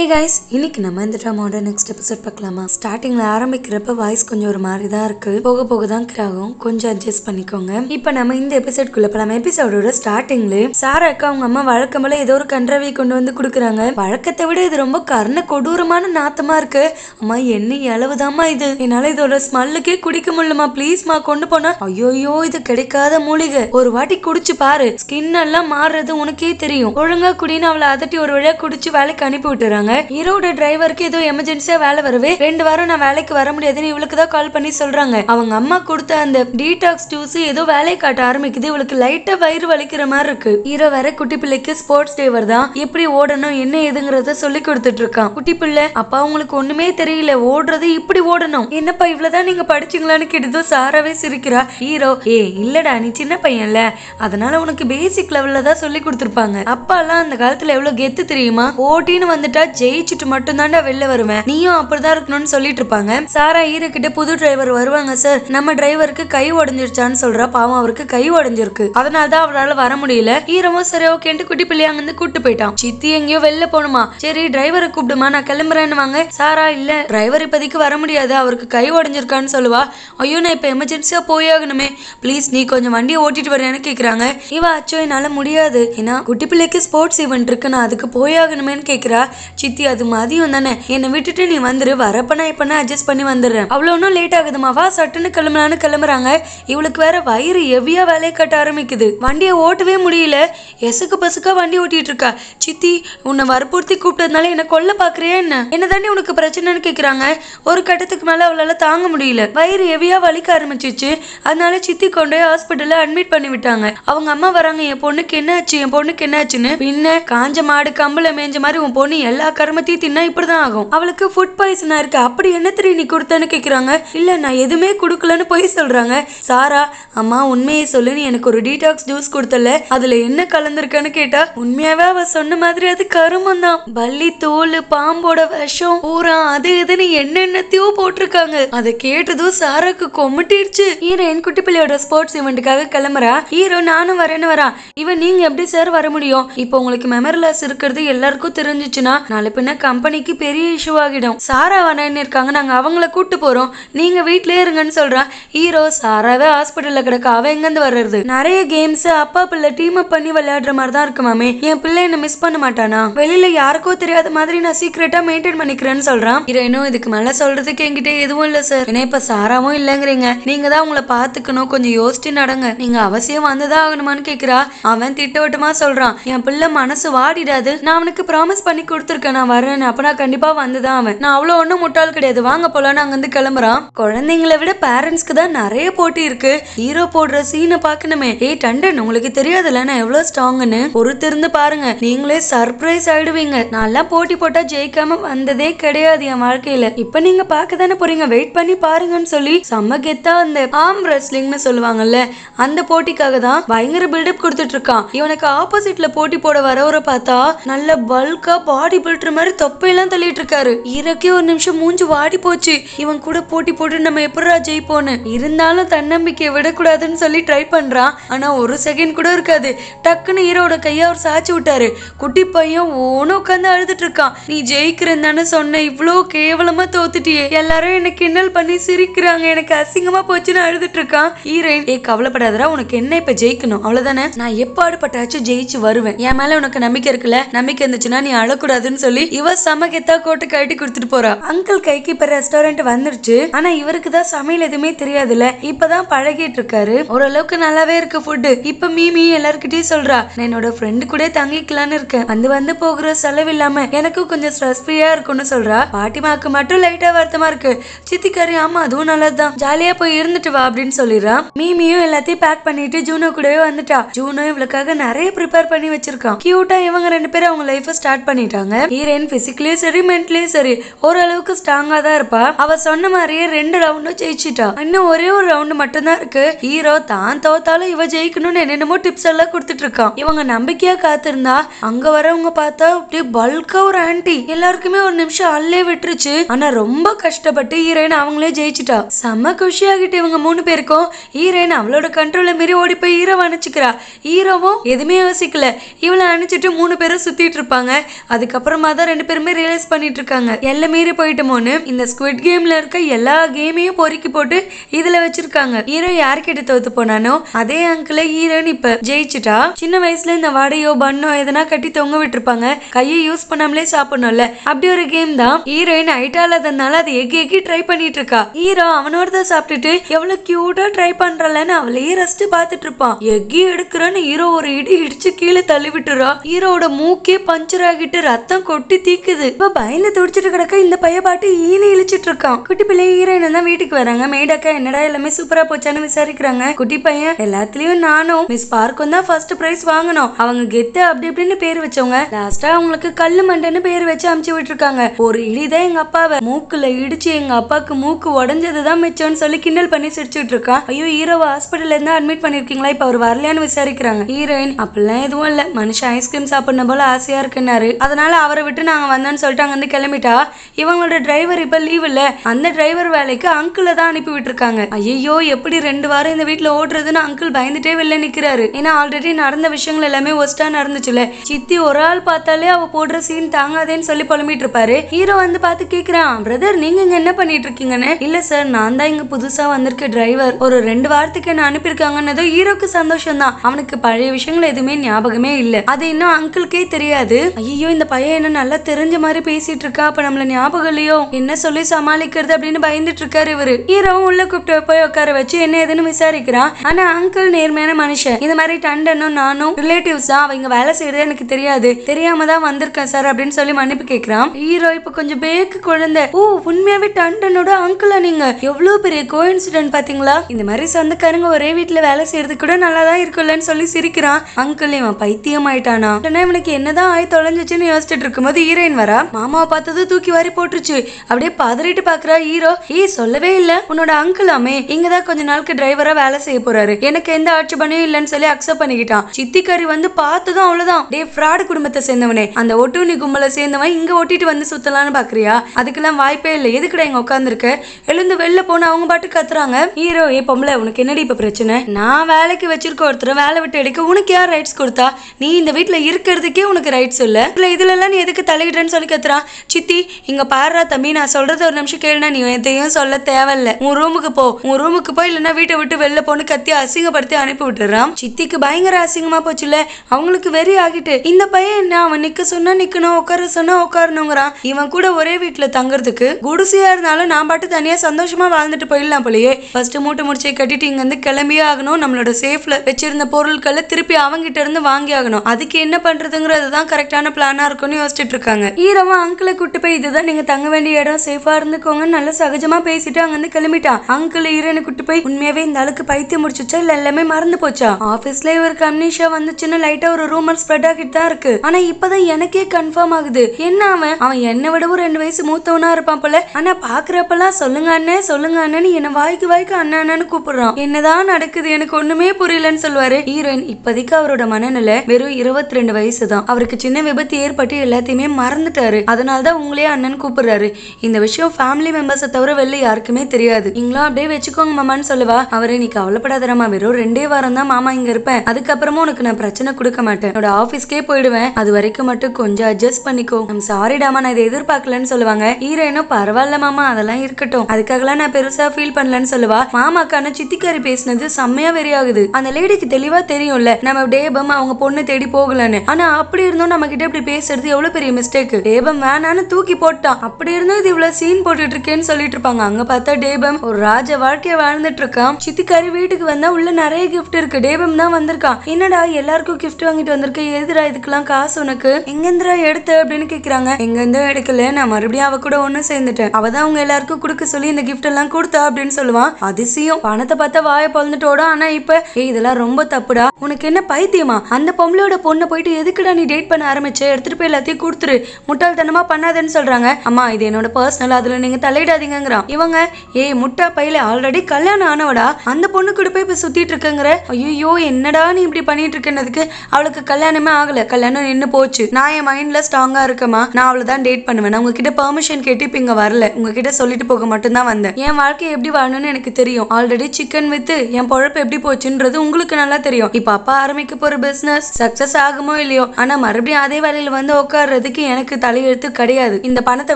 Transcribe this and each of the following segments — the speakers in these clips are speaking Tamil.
ஏ கைஸ் இன்னைக்கு நம்ம இந்த ட்ராமாவோட நெக்ஸ்ட் எபிசோட் பார்க்கலாமா? ஸ்டார்டிங்ல ஆரம்பிக்கிறப்ப வாய்ஸ் கொஞ்சம் ஒரு மாதிரி தான் இருக்கு. போக போக தான் கிராகும். கொஞ்சம் அட்ஜஸ்ட் பண்ணிக்கோங்க. இப்போ நம்ம இந்த எபிசோட்குள்ள நம்ம எபிசோடோட ஸ்டார்டிங்ல சாராக்கா அவங்க அம்மா வழக்கம் போல ஏதோ ஒரு கன்றவை கொண்டு வந்து கொடுக்குறாங்க. வழக்கத்தை விட இது ரொம்ப கர்ண கொடூரமான நாத்தமா இருக்கு. அம்மா என்ன அளவுதாம்மா இது. என்னால இதோட ஸ்மெல்லுக்கே குடிக்க முடியலமா ப்ளீஸ்மா கொண்டு போனா. ஐயோயோ இது கிடைக்காத மூலிகை. ஒரு வாட்டி குடிச்சு பாரு. ஸ்கின் எல்லாம் மாறுறது உனக்கே தெரியும். ஒழுங்கா குடின்னு அவளை அதட்டி ஒரு வழியா குடிச்சு வேலைக்கு அனுப்பி விட்டுறாங்க. ஈரோட டிரைவருக்கு ஏதோ எமர்ஜென்சியா வேலை வரவே ரெண்டு வாரம் நான் வேலைக்கு வர முடியாதுன்னு இவளுக்கு தான் கால் பண்ணி சொல்றாங்க. அவங்க அம்மா கொடுத்த அந்த டீடாக்ஸ் ஜூஸ் ஏதோ வேலையை காட்ட ஆரம்பிக்குது. இவளுக்கு லைட்டா வயிறு வலிக்கிற மாதிரி இருக்கு. ஹீரோ வேற குட்டி பிள்ளைக்கு ஸ்போர்ட்ஸ் டேவர் தான் எப்படி ஓடணும்? என்ன ஏதுங்கிறத சொல்லி கொடுத்துட்டு இருக்கான். குட்டி பிள்ளை அப்பா உங்களுக்கு ஒண்ணுமே தெரியல. ஓடுறது இப்படி ஓடணும். என்னப்பா இவ்வளவுதான் நீங்க படிச்சீங்களான்னு கேட்டதோ சாராவே சிரிக்கிறா. ஹீரோ ஏ இல்லடா நீ சின்ன பையன்ல. அதனால உனக்கு பேசிக் லெவல்ல தான் சொல்லி கொடுத்துருப்பாங்க. அப்பா எல்லாம் அந்த காலத்துல எவ்வளவு கெத்து தெரியுமா? ஓட்டின்னு வந்துட்டா ஜெயிச்சுட்டு மட்டும்தான்டா வெளில வருவேன். நீயும் அப்படிதான் இருக்கணும்னு சொல்லிட்டு இருப்பாங்க. சாரா ஹீரோ கிட்ட புது டிரைவர் வருவாங்க சார் நம்ம டிரைவருக்கு கை உடஞ்சிருச்சான்னு சொல்றா. பாவம் அவருக்கு கை உடஞ்சிருக்கு. அதனால தான் அவரால் வர முடியல. ஈரமும் சரி ஓகேன்ட்டு குட்டி பிள்ளைய அங்கிருந்து கூட்டு போயிட்டான். சித்தி எங்கேயோ வெளில போகணுமா சரி டிரைவரை கூப்பிடுமா? நான் கிளம்புறேன்னு வாங்க. சாரா இல்ல. டிரைவர் இப்போதைக்கு வர முடியாது. அவருக்கு கை உடஞ்சிருக்கான்னு சொல்லுவா. ஐயோ நான் இப்போ எமர்ஜென்சியா போயாகணுமே ப்ளீஸ் நீ கொஞ்சம் வண்டியை ஓட்டிட்டு வரேன்னு கேக்குறாங்க. இவ அச்சோ என்னால முடியாது. ஏன்னா குட்டி பிள்ளைக்கு ஸ்போர்ட்ஸ் ஈவெண்ட் இருக்கு. நான் அதுக்கு போயாகணுமேன்னு கேக்குறா. சித்தி அது மதியம் தானே? என்னை விட்டுட்டு நீ வந்துரு. வரப்ப நான் இப்ப நான் அட்ஜஸ்ட் பண்ணி வந்துடுறேன். அவ்வளோ ஒன்றும் லேட் ஆகுதுமா? வா சட்டுன்னு கிளம்பலான்னு கிளம்புறாங்க. இவளுக்கு வேற வயிறு ஹெவியா வேலையை கட்ட ஆரம்பிக்குது. வண்டியை ஓட்டவே முடியல. எசுக்கு பசுக்கா வண்டி ஓட்டிட்டு இருக்கா. சித்தி உன்னை வற்புறுத்தி கூப்பிட்டதுனால என்ன கொல்ல பாக்குறியா என்ன? என்ன தானே உனக்கு பிரச்சனைன்னு கேக்குறாங்க? ஒரு கட்டத்துக்கு மேல அவளால தாங்க முடியல. வயிறு ஹெவியா வலிக்க ஆரம்பிச்சிச்சு. அதனால சித்தி கொண்டு போய் ஹாஸ்பிட்டல்ல அட்மிட் பண்ணி விட்டாங்க. அவங்க அம்மா வராங்க. என் பொண்ணுக்கு என்ன ஆச்சு என் பொண்ணுக்கு என்ன ஆச்சுன்னு பின்ன காஞ்ச மாடு கம்பள மேஞ்ச மாதிரி உன் பொண்ணு எல்லா கருமத்தையும் தின்னா இப்படிதான் ஆகும். அவளுக்கு ஃபுட் பாய்சனா இருக்கு. அப்படி என்ன தெரியும் நீ கொடுத்தேன்னு கேக்குறாங்க? இல்ல நான் எதுவுமே கொடுக்கலன்னு போய் சொல்றாங்க. சாரா அம்மா உண்மையை சொல்லு. நீ எனக்கு ஒரு டீடாக்ஸ் ஜூஸ் கொடுத்தல. அதுல என்ன கலந்துருக்கன்னு கேட்டா உண்மையாவே அவ சொன்ன மாதிரி அது கருமம் தான் பள்ளி தோல் பாம்போட விஷம் பூரா அது இதுன்னு என்னென்னத்தையோ போட்டிருக்காங்க. அதை கேட்டதும் சாராக்கு கொமட்டிருச்சு ஹீரோ என் குட்டி பிள்ளையோட ஸ்போர்ட்ஸ் ஈவெண்ட்டுக்காக கிளம்புறா. ஹீரோ நானும் வரேன்னு வரா. இவன் நீங்க எப்படி சார் வர முடியும்? இப்போ உங்களுக்கு மெமரி லாஸ் இருக்கிறது எல்லாருக்கும் தெரிஞ்சுச்சுன்னா நாளை பின்ன கம்பெனிக்கு பெரிய இஷ்யூ ஆகிடும். சாரா வரேன்னு இருக்காங்க? நாங்க அவங்கள கூட்டு போறோம். நீங்க வீட்லயே இருங்கன்னு சொல்கிறான் ஹீரோ சாராவே ஹாஸ்பிட்டல்ல கிடக்க. அவ எங்கிருந்து வர்றது? நிறைய கேம்ஸ் அப்பா பிள்ளை டீம் அப் பண்ணி விளையாடுற மாதிரி தான் இருக்குமாமே என் பிள்ளை என்ன மிஸ் பண்ண மாட்டானா? வெளியில யாருக்கோ தெரியாத மாதிரி நான் சீக்கிரட்டா மெயின்டைன் பண்ணிக்கிறேன்னு சொல்றான். ஹீரோயினும் இதுக்கு மேல சொல்றதுக்கு என்கிட்ட எதுவும் இல்ல சார் ஏன்னா இப்ப சாராவும் இல்லைங்கிறீங்க. நீங்க தான் உங்களை பாத்துக்கணும் கொஞ்சம் யோசிச்சு நடங்க. நீங்க அவசியம் வந்துதான் ஆகணுமான்னு கேக்குறா. அவன் திட்டவட்டமா சொல்றான். என் பிள்ளை மனசு வாடிடாது. நான் அவனுக்கு ப்ராமிஸ் பண்ணி கொடுத்துருக்கேன். நான் வரேன்னு அப்ப நான் கண்டிப்பா வந்துதான் அவன் நான் அவ்வளவு ஒண்ணும் முட்டாள் கிடையாது. வாங்க போலான்னு அங்கேருந்து கிளம்புறான். குழந்தைங்களை விட பேரண்ட்ஸ்க்கு தான் நிறைய போட்டி இருக்கு. ஹீரோ போடுற சீனை பார்க்கணுமே. ஏய் டண்டன் உங்களுக்கு தெரியாதுல்ல நான் எவ்வளவு ஸ்ட்ராங்னு பொறுத்திருந்து பாருங்க. நீங்களே சர்ப்ரைஸ் ஆயிடுவீங்க. நான்லாம் போட்டி போட்டா ஜெயிக்காம வந்ததே கிடையாது என் வாழ்க்கையில. இப்ப நீங்க பார்க்க தானே போறீங்க. வெயிட் பண்ணி பாருங்கன்னு சொல்லி செம்ம கெத்தா அந்த ஆம் ரெஸ்லிங்னு சொல்லுவாங்கல்ல அந்த போட்டிக்காக தான் பயங்கர பில்டப் கொடுத்துட்டு இருக்கான். இவனுக்கு ஆப்போசிட்ல போட்டி போட வரவரை பார்த்தா நல்ல பல்கா பாடி பில்டர் மாதிரி தொப்பையெல்லாம் தள்ளிட்டு இருக்காரு. இறக்கே ஒரு நிமிஷம் மூஞ்சு வாடி போச்சு. இவன் கூட போட்டி போட்டு நம்ம எப்படா ஜெயிப்போன்னு. இருந்தாலும் தன்னம்பிக்கையை விடக்கூடாதுன்னு சொல்லி ட்ரை பண்றான். ஆனா ஒரு செகண்ட் கூட இருக்காது. டக்குன்னு ஹீரோட கையை அவர் சாய்ச்சி விட்டாரு. குட்டி பையன் ஓன உட்காந்து அழுதுட்டு இருக்கான். நீ ஜெயிக்கிறேன்னு தானே சொன்ன. இவ்வளோ கேவலமா தோத்துட்டியே. எல்லாரும் எனக்கு கிண்டல் பண்ணி சிரிக்கிறாங்க. எனக்கு அசிங்கமா போச்சுன்னு அழுதுட்டு இருக்கான். ஹீரோயின் ஏ கவலைப்படாதடா. உனக்கு என்ன இப்ப ஜெயிக்கணும்? அவ்வளவுதானே? நான் எப்ப பட்டாச்சும் ஜெயிச்சு வருவேன். என் மேல உனக்கு நம்பிக்கை இருக்குல்ல? நம்பிக்கை இருந்துச்சுன்னா நீ அழக்கூடாதுன்னு சொல்லி இவ செம கெத்தா கோட்டு கட்டி கொடுத்துட்டு போறா. அங்கிள் கைக்கு இப்ப ரெஸ்டாரண்ட் வந்துருச்சு. ஆனா இவருக்கு தான் சமையல் எதுவுமே தெரியாதுல்ல. இப்பதான் பழகிட்டு இருக்காரு. ஓரளவுக்கு நல்லாவே இருக்கு ஃபுட்டு இப்ப மீமி எல்லாருக்கிட்டயும் சொல்றா நான் என்னோட ஃப்ரெண்டு கூட தங்கிக்கலான்னு இருக்கேன். வந்து வந்து போகிற செலவு இல்லாம எனக்கும் கொஞ்சம் ஸ்ட்ரெஸ் ஃப்ரீயா இருக்கும்னு சொல்றா. பாட்டிமாக்கு மட்டும் லைட்டா வருத்தமா இருக்கு. சித்திக்காரி ஆமா அதுவும் நல்லதுதான். ஜாலியா போய் இருந்துட்டு வா அப்படின்னு சொல்லிடுறா. மீமியும் எல்லாத்தையும் பேக் பண்ணிட்டு ஜூனோ கூடவே வந்துட்டா. ஜூனோ இவளுக்காக நிறைய ப்ரிப்பேர் பண்ணி வச்சிருக்கான். கியூட்டா இவங்க ரெண்டு பேரும் அவங்க லைஃப ஸ்டார்ட் பண்ணிட்டாங்க. ஹீரோயின் பிசிக்கலியும் சரி மென்டலியும் சரி. ஓரளவுக்கு ஸ்ட்ராங்கா தான் இருப்பா. அவ சொன்ன மாதிரியே ரெண்டு ரவுண்டும் ஜெயிச்சிட்டா. இன்னும் ஒரே ஒரு ரவுண்டு மட்டும்தான் இருக்கு. ஹீரோ தான் தோத்தாலும் இவ ஜெயிக்கணும்னு என்னென்னமோ டிப்ஸ் எல்லாம் கொடுத்துட்டு இருக்கான். இவங்க நம்பிக்கையா காத்திருந்தா அங்க வரவங்க பார்த்தா அப்படியே பல்கா ஒரு ஆன்டி எல்லாருக்குமே ஒரு நிமிஷம் அல்லே விட்டுருச்சு. ஆனா ரொம்ப கஷ்டப்பட்டு ஹீரோயின் அவங்களே ஜெயிச்சிட்டா. செம்ம குஷியாகிட்டு இவங்க மூணு பேருக்கும் ஹீரோயின் அவளோட கண்ட்ரோல மீறி ஓடி போய் ஹீரோ அணைச்சிக்கிறா ஹீரோவும் எதுவுமே யோசிக்கல. இவளை அணைச்சிட்டு மூணு பேரும் சுத்திட்டு இருப்பாங்க. அதுக்கப்புறமா அப்புறமா தான் ரெண்டு பேருமே ரியலைஸ் பண்ணிட்டு இருக்காங்க எல்லாம் மீறி போயிட்டோமோன்னு இந்த ஸ்குவிட் கேம்ல இருக்க எல்லா கேமையும் பொறுக்கி போட்டு இதுல வச்சிருக்காங்க. ஹீரோ யார்கிட்ட தோத்து போனானோ அதே அங்கிள ஹீரோன் இப்ப ஜெயிச்சுட்டா சின்ன வயசுல இந்த வடையோ பண்ணோ எதனா கட்டி தொங்க விட்டுருப்பாங்க. கையை யூஸ் பண்ணாமலே சாப்பிடணும்ல. அப்படி ஒரு கேம் தான் ஹீரோயின் ஹைட்டா இல்லாததுனால அதை எக்கி எக்கி ட்ரை பண்ணிட்டு இருக்கா ஹீரோ அவனோட சாப்பிட்டுட்டு எவ்வளவு கியூட்டா ட்ரை பண்றலன்னு அவளையே ரசிச்சு பார்த்துட்டு இருப்பான் எக்கி எடுக்கிறன்னு ஹீரோ ஒரு இடி இடிச்சு கீழே தள்ளி விட்டுறா ஹீரோவோட மூக்கே பஞ்சர் ஆகிட்டு ரத்தம் கொட்டி தீக்குது. இப்ப பயந்து துடிச்சிட்டு கிடக்க இந்த பைய பாட்டு ஈனி இழிச்சிட்டு இருக்கான். குட்டி பிள்ளை ஹீரோயின் தான் வீட்டுக்கு வராங்க. மேடக்கா என்னடா எல்லாமே சூப்பரா போச்சான்னு விசாரிக்கிறாங்க. குட்டி பையன் எல்லாத்துலயும் நானும். மிஸ் பார்க்கும் தான் ஃபர்ஸ்ட் பிரைஸ் வாங்கணும். அவங்க கெத்து அப்படி இப்படின்னு பேர் வச்சவங்க. லாஸ்டா அவங்களுக்கு கல்லு மண்டைன்னு பேர் வச்சு அமுச்சு விட்டுருக்காங்க. ஒரு இடிதான் எங்க அப்பாவை. மூக்குல இடிச்சு எங்க அப்பாவுக்கு மூக்கு உடஞ்சதுதான் மிச்சம்னு சொல்லி கிண்டல் பண்ணி சிரிச்சுட்டு இருக்கான். ஐயோ ஹீரோவை ஹாஸ்பிட்டல்ல இருந்து அட்மிட் பண்ணிருக்கீங்களா? இப்ப அவர் வரலையான்னு விசாரிக்கிறாங்க. ஹீரோயின் அப்படிலாம் எதுவும் இல்ல. மனுஷன் ஐஸ்கிரீம் சாப்பிடணும் போல ஆசையா இருக்குன்னாரு. அதனால அவர் விட்டு நாங்க வந்தோன்னு சொல்லிட்டு அங்கேருந்து கிளம்பிட்டா இவங்களோட டிரைவர் இப்போ லீவ் இல்ல. அந்த டிரைவர் வேலைக்கு அங்கிளை தான் அனுப்பி விட்டுருக்காங்க. ஐயோ எப்படி ரெண்டு வாரம் இந்த வீட்டில் ஓடுறதுன்னு அங்கிள் பயந்துட்டே வெளில நிக்கிறாரு. ஏன்னா ஆல்ரெடி நடந்த விஷயங்கள் எல்லாமே ஒஸ்டா நடந்துச்சுல சித்தி ஒரு ஆள் பார்த்தாலே அவள் போடுற சீன் தாங்காதேன்னு சொல்லி புலம்பிட்டு இருப்பாரு ஹீரோ வந்து பார்த்து கேட்குறான் பிரதர் நீங்க இங்க என்ன பண்ணிட்டு இருக்கீங்கன்னு இல்லை சார் நான் தான் இங்க புதுசாக வந்திருக்க டிரைவர் ஒரு ரெண்டு வாரத்துக்கு என்ன அனுப்பியிருக்காங்கன்னதும் ஹீரோக்கு சந்தோஷம் தான் அவனுக்கு பழைய விஷயங்கள் எதுவுமே ஞாபகமே இல்லை. அது இன்னும் அங்கிளுக்கே தெரியாது. ஐயோ இந்த பையன் என்ன நல்லா தெரிஞ்ச மாதிரி பேசிட்டு இருக்கா? அப்ப நம்மள ஞாபகம் இல்லையோ என்ன சொல்லி சமாளிக்கிறது அப்படின்னு பயந்துட்டு இருக்காரு இவரு. ஹீரோவும் உள்ள கூப்பிட்டு போய் உட்கார வச்சு என்ன ஏதுன்னு விசாரிக்கிறான் ஆனா அங்கிள் நேர்மையான மனுஷன். இந்த மாதிரி டண்டனும் நானும் ரிலேட்டிவ்ஸ் தான் அவங்க வேலை செய்யறது எனக்கு தெரியாது. தெரியாம தான் வந்திருக்கேன் சார் அப்படின்னு சொல்லி மன்னிப்பு கேக்குறான். ஹீரோ இப்ப கொஞ்சம் பேக்கு குழந்தை. ஓ உண்மையாவே டண்டனோட அங்கிளா நீங்க? எவ்வளவு பெரிய கோயின்சிடென்ட் பாத்தீங்களா? இந்த மாதிரி சொந்தக்காரங்க ஒரே வீட்டுல வேலை செய்யறது கூட நல்லா தான் இருக்கும்லன்னு சொல்லி சிரிக்கிறான். அங்கிள் இவன் பைத்தியம் ஆயிட்டானா உடனே இவனுக்கு என்னதான் ஆய் தொலைஞ்சிச்சுன்னு யோசிச்சுட்டு இருக்கும்போது ஹீரோயின் வரா? மாமாவை பார்த்தது தூக்கி வாரி போட்டுருச்சு. அப்படியே பதறிட்டு பாக்குறா ஹீரோ ஏய் சொல்லவே இல்ல. உன்னோட அங்கிளாமே இங்கதான் கொஞ்ச நாளுக்கு டிரைவரா வேலை செய்ய போறாரு. எனக்கு எந்த ஆட்சேபனையும் இல்லைன்னு சொல்லி அக்செப்ட் பண்ணிக்கிட்டான். சித்திக்காரி வந்து பார்த்ததும் அவ்வளவுதான். டே ஃப்ராடு குடும்பத்தை சேர்ந்தவனே. அந்த ஒட்டுண்ணி கும்பலை சேர்ந்தவன் இங்க ஒட்டிட்டு வந்து சுத்தலாம்னு பாக்குறியா? அதுக்கெல்லாம் வாய்ப்பே இல்லை. எதுக்குடா இங்க உட்காந்துருக்க எழுந்து வெளில போன அவங்க பாட்டு கத்துறாங்க. ஹீரோ ஏ பொம்பளை உனக்கு என்னடி இப்ப பிரச்சனை? நான் வேலைக்கு வச்சிருக்க ஒருத்தர் வேலை விட்டு எடுக்க உனக்கு யார் ரைட்ஸ் கொடுத்தா? நீ இந்த வீட்ல இருக்கிறதுக்கே உனக்கு ரைட்ஸ் இல்ல. இல்ல இதுல எல்லாம் நீ எதுக்கு தலையிடுறேன்னு சொல்லி கத்துறான் சித்தி இங்க பாடுறா தம்பி நான் சொல்றது ஒரு நிமிஷம் கேளுனா நீ எதையும் சொல்ல தேவையில்ல. உன் ரூமுக்கு போ. உன் ரூமுக்கு போய் இல்லைன்னா வீட்டை விட்டு வெளில போன்னு கத்தி அசிங்கப்படுத்தி அனுப்பி விட்டுறான் சித்திக்கு பயங்கர அசிங்கமா போச்சுல அவங்களுக்கு வெறி ஆகிட்டு இந்த பையன் என்ன? அவன் நிக்க சொன்னா நிக்கணும் உட்கார சொன்னா உட்காரணுங்கிறான். இவன் கூட ஒரே வீட்டுல தங்குறதுக்கு குடிசையா இருந்தாலும் நான் பாட்டு தனியா சந்தோஷமா வாழ்ந்துட்டு போயிடலாம் போலயே. ஃபர்ஸ்ட் மூட்டை முடிச்சை கட்டிட்டு இங்க இருந்து கிளம்பியே ஆகணும். நம்மளோட சேஃப்ல வச்சிருந்த பொருட்களை திருப்பி அவங்கிட்ட இருந்து வாங்கி ஆகணும். அதுக்கு என்ன பண்றதுங்கிறது தான் கரெக்டான பிளானா இருக்கும்னு யோசிச்சுட்டு இருக்காங்க ஈரவன் அங்கிளை கூட்டு போய் இதுதான் நீங்க தங்க வேண்டிய இடம். சேஃபா இருந்துக்கோங்க நல்லா சகஜமா பேசிட்டு அங்க இருந்து கிளம்பிட்டான். அங்கிள் ஈரனை கூட்டு போய் உண்மையாவே இந்த அளவுக்கு பைத்தியம் முடிச்சுச்சா இல்ல எல்லாமே மறந்து போச்சா? ஆபீஸ்ல இவருக்கு அம்னிஷா வந்துச்சுன்னு லைட்டா ஒரு ரூமர் ஸ்ப்ரெட் ஆகிட்டு தான் இருக்கு. ஆனா இப்பதான் எனக்கே கன்ஃபார்ம் ஆகுது. என்ன அவன்? அவன் என்னை விடவும் ரெண்டு வயசு மூத்தவனா இருப்பான் போல. ஆனா பாக்குறப்பெல்லாம் சொல்லுங்க அண்ணே சொல்லுங்க அண்ணன்னு என்ன வாய்க்கு வாய்க்கு அண்ணன் அண்ணன்னு கூப்பிடுறான். என்னதான் நடக்குது எனக்கு ஒண்ணுமே புரியலன்னு சொல்லுவாரு. ஹீரோயின் இப்போதைக்கு அவரோட மனநிலை வெறும் இருபத்தி ரெண்டு வயசு தான். அவருக்கு சின்ன விபத்து ஏற்பட்டு எல்லாத்தையும் எல்லாத்தையுமே மறந்துட்டாரு. அதனாலதான் உங்களே அண்ணன் கூப்பிடுறாரு. இந்த விஷயம் ஃபேமிலி மெம்பர்ஸை தவிர வெளில யாருக்குமே தெரியாது. நீங்களும் அப்படியே வச்சுக்கோங்க மாமான்னு சொல்லுவா. அவரை நீ கவலைப்படாதரமா வெறும் ரெண்டே வாரம் தான் மாமா இங்க இருப்பேன். அதுக்கப்புறமா உனக்கு நான் பிரச்சனை கொடுக்க மாட்டேன். என்னோட ஆபீஸ்க்கே போயிடுவேன். அது வரைக்கும் மட்டும் கொஞ்சம் அட்ஜஸ்ட் பண்ணிக்கோ. நம்ம சாரிடாமா நான் இதை எதிர்பார்க்கலன்னு சொல்லுவாங்க. ஹீரோயினும் பரவாயில்ல மாமா அதெல்லாம் இருக்கட்டும். அதுக்காகலாம் நான் பெருசா ஃபீல் பண்ணலன்னு சொல்லுவா. மாமாக்கான சித்திக்காரி பேசினது செம்மையா வெறியாகுது அந்த லேடிக்கு தெளிவா தெரியும்ல. நம்ம டேபம் அவங்க பொண்ணு தேடி போகலன்னு. ஆனா அப்படி இருந்தும் நம்ம கிட்ட இப்படி பேசுறது எவ்வளவு பெரிய மிஸ்டேக் டேபம் வேணான்னு தூக்கி போட்டான். அப்படி இருந்தா இது இவ்வளவு சீன் போட்டுட்டு இருக்கேன்னு சொல்லிட்டு இருப்பாங்க. அங்க பார்த்தா டேபம் ஒரு ராஜ வாழ்க்கைய வாழ்ந்துட்டு இருக்கான். சித்திக்காரி வீட்டுக்கு வந்தா உள்ள நிறைய கிஃப்ட் இருக்கு. டேபம் தான் வந்திருக்கான். என்னடா எல்லாருக்கும் கிஃப்ட் வாங்கிட்டு வந்திருக்க? எதுடா இதுக்கெல்லாம் காசு உனக்கு? எங்கேந்திரா எடுத்த அப்படின்னு கேக்குறாங்க. எங்கேருந்தோ எடுக்கல. நான் மறுபடியும் அவ கூட ஒண்ணு சேர்ந்துட்டேன். அவ தான் அவங்க எல்லாருக்கும் கொடுக்க சொல்லி இந்த கிஃப்ட் எல்லாம் கொடுத்தா அப்படின்னு சொல்லுவான். அதிசயம். பணத்தை பார்த்தா வாயை பொழந்துட்டு ஓடும். ஆனா இப்ப இதெல்லாம் ரொம்ப தப்புடா. உனக்கு என்ன பைத்தியமா? அந்த பொம்பளையோட பொண்ணை போயிட்டு எதுக்குடா நீ டேட் பண்ண ஆரம்பிச்ச? எடுத்துட்டு போய் எல்லாத்தையும் கொடுத்துரு. முட்டாள்தனமா பண்ணாதேன்னு சொல்றாங்க. அம்மா இது என்னோட பர்சனல் அதுல நீங்க தலையிடாதீங்கங்கிறான். இவங்க ஏய் முட்டா பையில ஆல்ரெடி கல்யாணம் ஆனவடா. அந்த பொண்ணு கூட போய் இப்ப சுத்திட்டு இருக்கங்கிற? ஐயோ என்னடா நீ இப்படி பண்ணிட்டு இருக்கனதுக்கு அவளுக்கு கல்யாணமே ஆகல. கல்யாணம் நின்னு போச்சு. நான் என் மைண்ட்ல ஸ்ட்ராங்கா இருக்கமா நான் அவளை தான் டேட் பண்ணுவேன். நான் உங்ககிட்ட பெர்மிஷன் கேட்டு இப்ப இங்க வரல. உங்ககிட்ட சொல்லிட்டு போக மட்டும்தான் வந்தேன். என் வாழ்க்கை எப்படி வாழணும்னு எனக்கு தெரியும். ஆல்ரெடி சிக்கன் வித்து என் பொழப்பு எப்படி போச்சுன்றது உங்களுக்கு நல்லா தெரியும். இப்ப அப்பா ஆரம்பிக்க போற பிசினஸ் சக்சஸ் ஆகுமோ இல்லையோ? ஆனா மறுபடியும் அதே வேலையில வந்து உட்கார. விளையாடுறதுக்கு எனக்கு தலையெழுத்து கிடையாது. இந்த பணத்தை